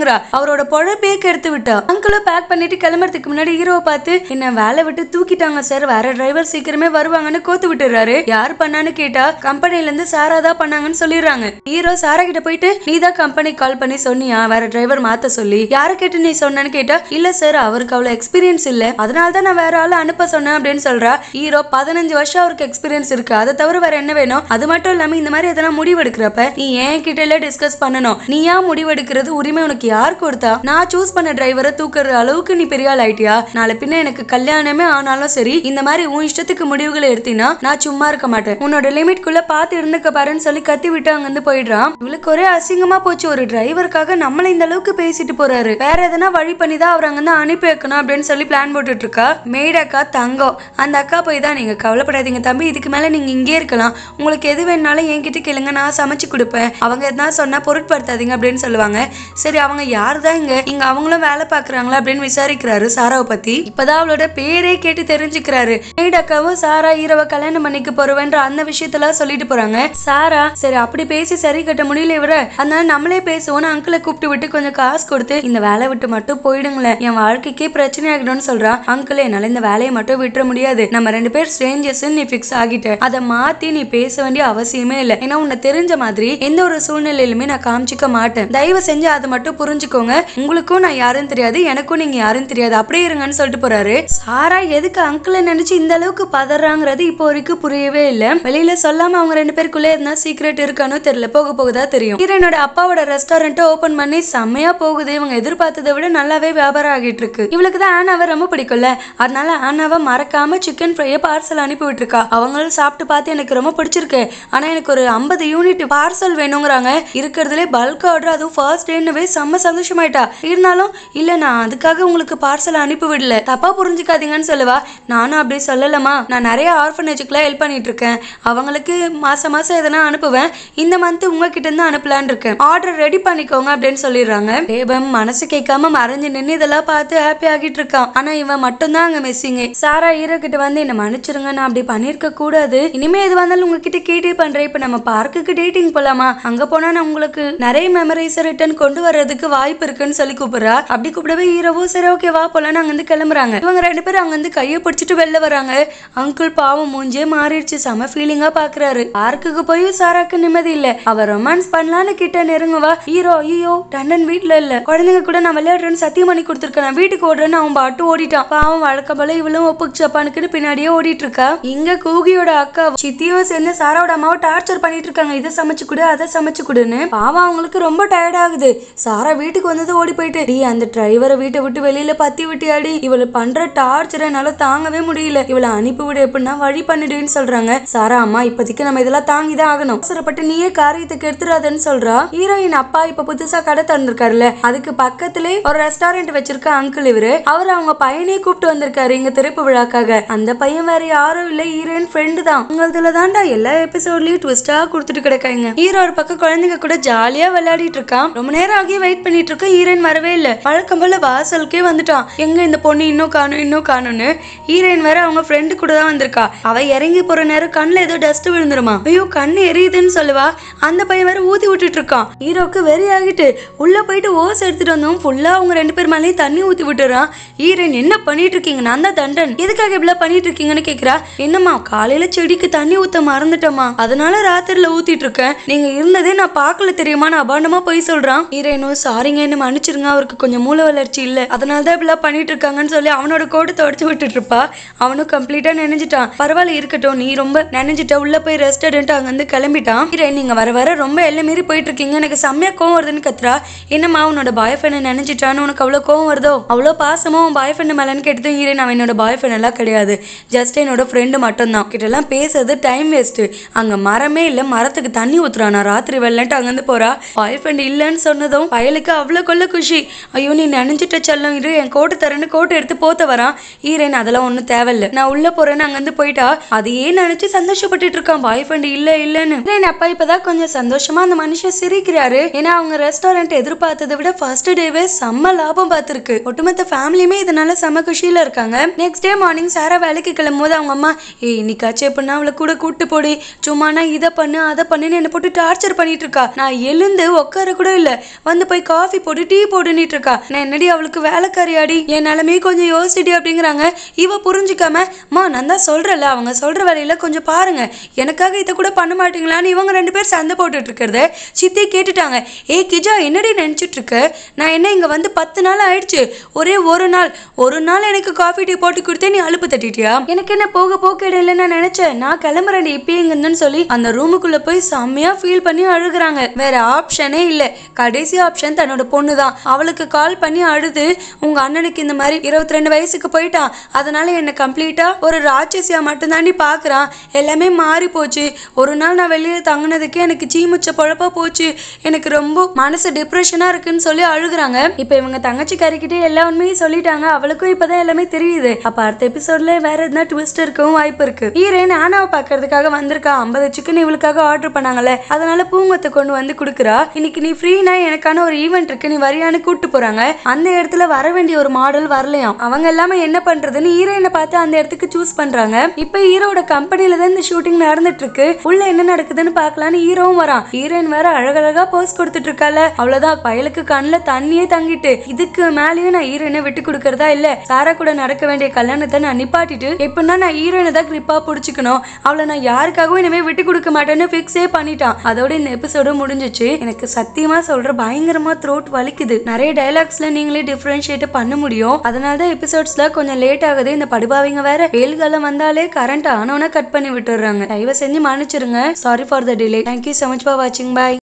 தூக்கிருங்கிறா அவரோட பொழப்பே கெடுத்து விட்டா. அங்கிளும் பேக் பண்ணிட்டு கிளம்புறதுக்கு முன்னாடி ஹீரோவை பார்த்து என்ன வேலை விட்டு தூக்கிட்டாங்க சார் வேற டிரைவர் சீக்கிரமே வருவாங்கன்னு கோத்து விட்டுறாரு. யார் பண்ணான்னு கேட்டா கம்பெனில இருந்து சாரா தான் பண்ணாங்கன்னு சொல்லிடுறாங்க. ஹீரோ சாரா கிட்ட போயிட்டு நீ தான் கம்பெனிக்கு கால் பண்ணி சொன்னியா? வேற டிரைவர் மாத்த சொல்லி. யார கேட்டு நீ சொன்னேன்னு கேட்டா இல்ல சார் அவருக்கு அவ்வளவு எக்ஸ்பீரியன்ஸ் இல்ல. அதனால தான் நான் வேற ஆள் அனுப்ப சொன்னேன் அப்படின்னு சொல்றா. ஹீரோ பதினஞ்சு வருஷம் அவருக்கு எக்ஸ்பீரியன்ஸ் இருக்கு. அதை தவிர வேற என்ன வேணும்? அது மட்டும் இல்லாம இந்த மாதிரி எதனா முடிவு எடுக்கிறப்ப நீ ஏன் கிட்ட டிஸ்கஸ் பண்ணணும். நீ ஏன் முடிவு எடுக்கிறது உரிமை உனக்கு யார் கொடுத்தா? நான் சூஸ் பண்ண டிரைவரை தூக்குற அளவுக்கு நீ பெரிய ஆள் ஆயிட்டியா? நாளை பின்ன எனக்கு கல்யாணமே ஆனாலும் சரி இந்த மாதிரி உன் இஷ்டத்துக்கு முடிவுகளை எடுத்தீங்கன்னா நான் சும்மா இருக்க மாட்டேன். உன்னோட லிமிட் குள்ள பாத்து இருந்துக்க பாருன்னு சொல்லி கத்தி விட்டு அங்க இருந்து போயிடுறான். இவளுக்கு ஒரே அசிங்கமா போச்சு. ஒரு டிரைவருக்காக நம்மள இந்த அளவுக்கு பேசிட்டு போறாரு. வேற எதனா வழி பண்ணி தான் அவர் அங்கிருந்து அனுப்பி வைக்கணும் அப்படின்னு சொல்லி பிளான் போட்டுட்டு இருக்கா மேட் அக்கா தங்கம். அந்த அக்கா போய் தான் நீங்க கவலைப்படாதீங்க தம்பி. இதுக்கு மேல நீங்க இங்கே இருக்கலாம். உங்களுக்கு எது வேணாலும் என்கிட்ட கேளுங்க. நான் சமைச்சு கொடுப்பேன். அவங்க எதனா சொன்னா பொருட்படுத்தாதீங்க அப்படின்னு சொல்லுவாங்க. சரி அவங்க யார் தான் இங்க இங்க அவங்களும் வேலை பாக்குறாங்களா அப்படின்னு விசாரிக்கிறாரு சாராவை பத்தி. இப்பதான் அவளோட பேரே கேட்டு தெரிஞ்சுக்கிறாரு. அக்காவும் சாரா ஈரவ கல்யாணம் பண்ணிக்க போறவன்ற அந்த விஷயத்தெல்லாம் சொல்லிட்டு போறாங்க. சாரா சரி அப்படி பேசி சரி கட்ட முடியல இவர அதனால நம்மளே பேசுவோம்னு அங்கிளை கூப்பிட்டு விட்டு கொஞ்சம் காசு கொடுத்து இந்த வேலை விட்டு மட்டும் போயிடுங்களேன். என் வாழ்க்கைக்கே பிரச்சனை ஆகிடும்னு சொல்றா. அங்கிள் என்னால இந்த வேலையை மட்டும் விட்டுற முடியாது. நம்ம ரெண்டு பேர் ஸ்ட்ரேஞ்சர்ஸ் நீ ஃபிக்ஸ் ஆகிட்ட. அதை மாத்தி நீ பேச வேண்டிய அவசியமே இல்லை. ஏன்னா உன்னை தெரிஞ்ச மாதிரி எந்த ஒரு சூழ்நிலையிலுமே நான் காமிச்சிக்க மாட்டேன். தயவு செஞ்சு அதை மட்டும் புரிஞ்சுக்கோங்க. உங்களுக்கும் நான் யாருன்னு தெரியாது எனக்கும் நீங்க யாருன்னு தெரியாது. அப்படியே இருங்கன்னு சொல்லிட்டு போறாரு. சாரா எதுக்கு அங்கிளை நினைச்சு இந்த அளவுக்கு பதறாங்கிறது இப்போ வரைக்கும் புரியவே இல்லை. வெளியில சொல்லாம அவங்க ரெண்டு பேருக்குள்ளே இருந்தா சீக்ரெட் இருக்கானோ தெரியல. போக போகதா தெரியும். ஹீரோனோட அப்பாவோட ரெஸ்டாரண்ட்டை ஓபன் பண்ணி செம்மையா போகுது. இவங்க எதிர்பார்த்ததை விட நல்லாவே வியாபாரம் ஆகிட்டு இருக்கு. இவளுக்கு தான் ஆனாவை ரொம்ப பிடிக்கும்ல. அதனால ஆனாவை மறக்காம சிக்கன் ஃப்ரையை பார்சல் அனுப்பி விட்டுருக்கா. அவங்களும் சாப்பிட்டு பார்த்து எனக்கு ரொம்ப பிடிச்சிருக்கு. ஆனா எனக்கு ஒரு ஐம்பது யூனிட் பார்சல் வேணுங்கிறாங்க. இருக்கிறதுலே பல்க் ஆர்டர் அதுவும் ஃபர்ஸ்ட் டேன்னு செம்ம சந்தோஷமாயிட்டா. இருந்தாலும் இல்ல நான் அதுக்காக உங்களுக்கு பார்சல் அனுப்பி விடல. தப்பா புரிஞ்சுக்காதீங்கன்னு சொல்லுவா. நானும் அப்படி சொல்லலமா நான் நிறைய ஆர்ஃபனேஜுக்குலாம் ஹெல்ப் பண்ணிட்டு இருக்கேன் அவங்களுக்கு மாசம் மாசம் எதனா அனுப்புவேன். இந்த மந்த் உங்ககிட்ட இருந்து அனுப்பலான்னு இருக்கேன். ஆர்டர் ரெடி பண்ணிக்கோங்க அப்படின்னு சொல்லிடுறாங்க. தேவம் மனசு கேட்காம மறைஞ்சு நின்று இதெல்லாம் பார்த்து ஹாப்பி ஆகிட்டு இருக்கான். ஆனா இவன் மட்டும்தான் அங்க மிஸ்ஸிங் சாரா ஹீரோ கிட்ட வந்து என்ன மன்னிச்சிருங்க. நான் அப்படி பண்ணிருக்க கூடாது. இனிமே எது வந்தாலும் உங்ககிட்ட கேட்டே பண்றேன். இப்ப நம்ம பார்க்குக்கு டேட்டிங் போலாமா? அங்க போனா நான் உங்களுக்கு நிறைய மெமரிஸ் ரிட்டர்ன் கொண்டு வர்றதுக்கு வாய்ப்பு இருக்குன்னு சொல்லி கூப்பிடுறா. அப்படி கூப்பிடவே ஹீரோவும் சரி ஓகே வா போலான்னு அங்கேருந்து கிளம்புறாங்க. இவங்க ரெண்டு பேரும் அங்கேருந்து கையை பிடிச்சிட்டு வெளில வராங்க. அங்கிள் பாவம் மூஞ்சே மாறிடுச்சு செம ஃபீலிங்கா பாக்குறாரு. பார்க்குக்கு போய் சாராக்கு நிம்மதி இல்ல. அவ ரொமான்ஸ் பண்ணலான்னு கிட்ட நெருங்குவா. ஹீரோ ஐயோ டண்டன் வீட்ல இல்ல. குழந்தைங்க கூட நான் விளையாடுறேன்னு சத்தியம் பண்ணி கொடுத்துருக்கேன். வீட்டுக்கு ஓடுறேன்னு அவன் பாட்டு ஓடிட்டான். பாவம் வழக்கம் போல இவளும் ஒப்புக்கு சப்பானுக்குன்னு பின்னாடியே ஓடிட்டு இருக்கா இங்க கூகியோட அக்கா சித்தியும் சேர்ந்து சாராவோட அம்மாவை டார்ச்சர் பண்ணிட்டு இருக்காங்க. இதை சமைச்சு கொடு அதை சமைச்சு கொடுன்னு. பாவம் அவங்களுக்கு ரொம்ப டயர்ட் ஆகுது. சாரா வீட்டுக்கு வந்தது ஓடி போயிட்டு டி அந்த டிரைவரை வீட்டை விட்டு வெளியில பத்தி விட்டியாடி. இவளை பண்ற டார்ச்சரை என்னால தாங்கவே முடியல. இவளை அனுப்பி விடு எப்படின்னா வழி பண்ணிடுன்னு சொல்றாங்க. சாரா அம்மா இப்போதைக்கு நம்ம இதெல்லாம் தாங்கிதான் ஆகணும். அவசரப்பட்டு நீயே காரியத்துக்கு எடுத்துடாதன்னு சொல்றா. ஹீரோயின் அப்பா இப்ப புதுசா கடை திறந்திருக்காருல்ல அதுக்கு பக்கத்திலே ஒரு ரெஸ்டாரண்ட் வச்சிருக்க அங்கிள் இவரு. அவர் அவங்க பையனே கூப்பிட்டு வந்திருக்காரு இங்க திறப்பு விழாக்காக. அந்த பையன் வேற யாரும் இல்ல ஹீரோயின் ஃப்ரெண்டு தான். உங்களதுல தான்டா எல்லா எபிசோட்லயும் ட்விஸ்டா கொடுத்துட்டு கிடக்காங்க. ஹீரோ ஒரு பக்கம் குழந்தைங்க கூட ஜாலியா விளையாடிட்டு இருக்கான். ரொம்ப நேரம் ஆகி வெயிட் பண்ணிட்டு இருக்க ஹீரோயின் வரவே இல்லை. வழக்கம் போல வாசலுக்கே வந்துட்டான் எங்க இந்த பொண்ணு இன்னும் காணும் இன்னும் காணும்னு? ஹீரோயின் வேற அவங்க ஃப்ரெண்டு கூட தான் வந்திருக்கா. அவ இறங்கி போற நேரம் கண்ணுல ஏதோ டஸ்ட் விழுந்துருமா? ஐயோ கண்ணு எரியுதுன்னு சொல்லுவா. அந்த பையன் வேற ஊத்தி விட்டுட்டு இருக்கான். ஹீரோக்கு வெறி ஆகிட்டு உள்ள போயிட்டு ஓஸ் எடுத்துட்டு வந்தோம் ஃபுல்லா அவங்க ரெண்டு பேர் மேலேயும் தண்ணி ஊத்தி விட்டுறான். ஹீரோயின் என்ன பண்ணிட்டு இருக்கீங்க? நான் தான் தண்டன். எதுக்காக இப்படிலாம் பண்ணிட்டு இருக்கீங்கன்னு கேக்குறா. என்னம்மா காலையில செடிக்கு தண்ணி ஊத்த மறந்துட்டமா அதனால ராத்திரில ஊத்திட்டு இருக்கேன். நீங்க இருந்ததே நான் பார்க்கல தெரியுமா? நான் அபாண்டமா போய் சொல்றான். ஹீரோயினும் சாரிங்க என்ன மன்னிச்சிருங்க அவருக்கு கொஞ்சம் மூல வளர்ச்சி இல்லை. அதனால தான் இப்படிலாம் பண்ணிட்டு இருக்காங்கன்னு சொல்லி அவனோட கோடு தொடச்சு விட்டுட்டு இருப்பா அவனும் கம்ப்ளீட்டா நினைஞ்சிட்டான். பரவாயில்ல இருக்கட்டும் நீ ரொம்ப நினைஞ்சிட்ட உள்ள போய் ரெஸ்டாரண்ட் அங்க வந்து கிளம்பிட்டான். நீங்க வர வர ரொம்ப எல்லை மீறி போயிட்டு இருக்கீங்க எனக்கு செம்மையா கோவம் வருதுன்னு கத்துறா. என்னம்மா உன்னோட பாய் ஃப்ரெண்ட் நினைச்சிட்டான்னு உனக்கு அவ்வளவு கோவம் வருதோ? அவ்வளோ பாசமா உன் பாய் ஃப்ரெண்ட் மேலன்னு கேட்டு ஹீரோயின் அவன் என்னோட பாய் ஃப்ரெண்ட் எல்லாம் கிடையாது. ஜஸ்ட் என்னோட ஃப்ரெண்டு மட்டும்தான். கிட்டலாம் பேசுறது டைம் வேஸ்ட் அங்க மரமே இல்ல மரத்துக்கு தண்ணி ஊத்துறான் நான் ராத்திரி வெள்ளன்ட்டு அங்கேருந்து போறா. பாய் ஃப்ரெண்ட் இல்லைன்னு சொன்னதும் பயலுக்கு அவ்வளோ கொள்ள குஷி. ஐயோ நீ நினைஞ்சிட்ட செல்லம் இரு. என் கோட்டு தரேன்னு கோட்டு எடுத்து போத்த வரான். ஈரேன் அதெல்லாம் ஒன்றும் தேவையில்ல. நான் உள்ள போறேன்னு அங்கிருந்து போயிட்டா அதையே நினைச்சு சந்தோஷப்பட்டுட்டு இருக்கான். பாய் ஃப்ரெண்ட் இல்ல இல்லன்னு. ஹீரோயின் அப்பா இப்பதான் கொஞ்சம் சந்தோஷமா அந்த மனுஷன் சிரிக்கிறாரு. ஏன்னா அவங்க ரெஸ்டாரண்ட் எதிர்பார்த்ததை விட ஃபர்ஸ்ட் டேவே செம்ம லாபம் பார்த்துருக்கு. ஒட்டுமொத்த ஃபேமிலியுமே இதனால செம்ம குஷியில இருக்காங்க. நெக்ஸ்ட் டே மார்னிங் சாரா வேலைக்கு கிளம்பும் போது அவங்க அம்மா ஏய் இன்னைக்காச்சும் எப்படின்னா அவளை கூட கூட்டு போடி. சும்மா நான் இதை பண்ணு அதை பண்ணுன்னு என்னை போட்டு டார்ச்சர் பண்ணிட்டு இருக்கா. நான் எழுந்து உட்கார கூட இல்லை. வந்து போய் காஃபி போட்டு டீ போட்டுன்னுட்டு இருக்கா நான் என்னடி அவளுக்கு வேலைக்காரியாடி? என் நிலமே கொஞ்சம் யோசிச்சுடி அப்படிங்கிறாங்க. இவ புரிஞ்சுக்காம மா நான் தான் சொல்றேன்ல அவங்க சொல்ற வேலையில கொஞ்சம் பாருங்க. எனக்காக இதை கூட பண்ண மாட்டீங்களான்னு இவங்க ரெண்டு பேர் சண்டை போட்டுட்டு இருக்கிறத சித்தி கேட்டுட்டாங்க. ஏ கிஜா என்னடி நினைச்சிட்டு இருக்க நான் என்ன இங்க வந்து பத்து நாள் ஆயிடுச்சு? ஒரே ஒரு நாள். ஒரு நாள் எனக்கு காஃபி டீ போட்டு கொடுத்தே நீ அலுப்பு தட்டிட்டியா? எனக்கு என்ன போக போக இடையில நான் நினைச்சேன். நான் கிளம்புறேன் இப்பயே இங்கன்னு சொல்லி அந்த ரூமுக்குள்ள போய் செம்மையா ஃபீல் பண்ணி அழுகுறாங்க. வேற ஆப்ஷனே இல்லை. கடைசி ஆப்ஷன் தன்னோட பொண்ணு தான் அவளுக்கு கால் பண்ணி அழுது உங்க அண்ணனுக்கு இந்த மாதிரி இருபத்தி ரெண்டு வயசுக்கு போயிட்டான் அதனால என்னை கம்ப்ளீட்டா ஒரு ராட்சசியா மட்டும்தாண்டி பாக்குறான் எல்லாமே மாறி போச்சு. ஒரு நாள் நான் வெளியே தங்கினதுக்கே எனக்கு சீமுச்ச பொழப்பா போச்சு. எனக்கு ரொம்ப மனசு டிப்ரெஷனா இருக்குன்னு சொல்லி அழுகுறாங்க. இப்ப இவங்க தங்கச்சி கறிக்கிட்டே எல்லா உண்மையும் சொல்லிட்டாங்க. அவளுக்கும் இப்பதான் எல்லாமே தெரியுது. அப்ப அடுத்த எபிசோட்ல வேற எதுனா ட்விஸ்ட் இருக்கவும் வாய்ப்பு இருக்கு. ஹீரோயின் ஆனாவை பாக்குறதுக்காக வந்திருக்கா. ஐம்பது சிக்கன் இவளுக்காக ஆர்டர் பண்ணாங்கல்ல. அதனால பூங்கத்தை கொண்டு வந்து கொடுக்குறா. இன்னைக்கு நீ ஃப்ரீனா எனக்கான ஒரு ஈவெண்ட் இருக்கு நீ வரியான்னு கூட்டு போறாங்க. அந்த இடத்துல வர வேண்டிய ஒரு மாடல் வரலையாம். அவங்க எல்லாமே என்ன பண்றதுன்னு ஹீரோயினை பார்த்து அந்த இடத்துக்கு சூஸ் பண்றாங்க. இப்ப ஹீரோட கம்பெனில தான் இந்த ஷூட்டிங் நடந்துட்டு இருக்கு. உள்ள என்ன நடக்குதுன்னு பார்க்கலான்னு ஹீரோவும் வரான். ஹீரோயின் வேற அழகழகா போஸ் கொடுத்துட்டு இருக்கால அவ்வளவுதான் பயலுக்கு கண்ணுல தண்ணியே தங்கிட்டு. இதுக்கு மேலேயும் நான் ஹீரோயினை விட்டு கொடுக்கறதா இல்ல. சாரா கூட நடக்க வேண்டிய கல்யாணத்தை நான் நிப்பாட்டிட்டு எப்படின்னா நான் ஹீரோயினை தான் கிரிப்பா பிடிச்சிக்கணும். அவளை நான் யாருக்காகவும் இனிமே விட்டு கொடுக்க மாட்டேன்னு ஃபிக்ஸே பண்ணிட்டான். அதோட இந்த எபிசோடு முடிஞ்சிச்சு. எனக்கு சத்தியமா சொல்ற பயங்கரமா த்ரோட் வலிக்குது. நிறைய டைலாக்ஸ்ல நீங்களே டிஃபரன்ஷியேட் பண்ண முடியும். அதனால தான் எபிசோட்ஸ்ல கொஞ்சம் லேட் ஆகுது. இந்த படுபாவிங்க வேற வெயில் காலம் வந்தாலே கரண்ட் ஆனவன கட் பண்ணி விட்டுறாங்க தயவு செஞ்சு மன்னிச்சிருங்க sorry for the delay thank you so much for வாட்சிங் பாய்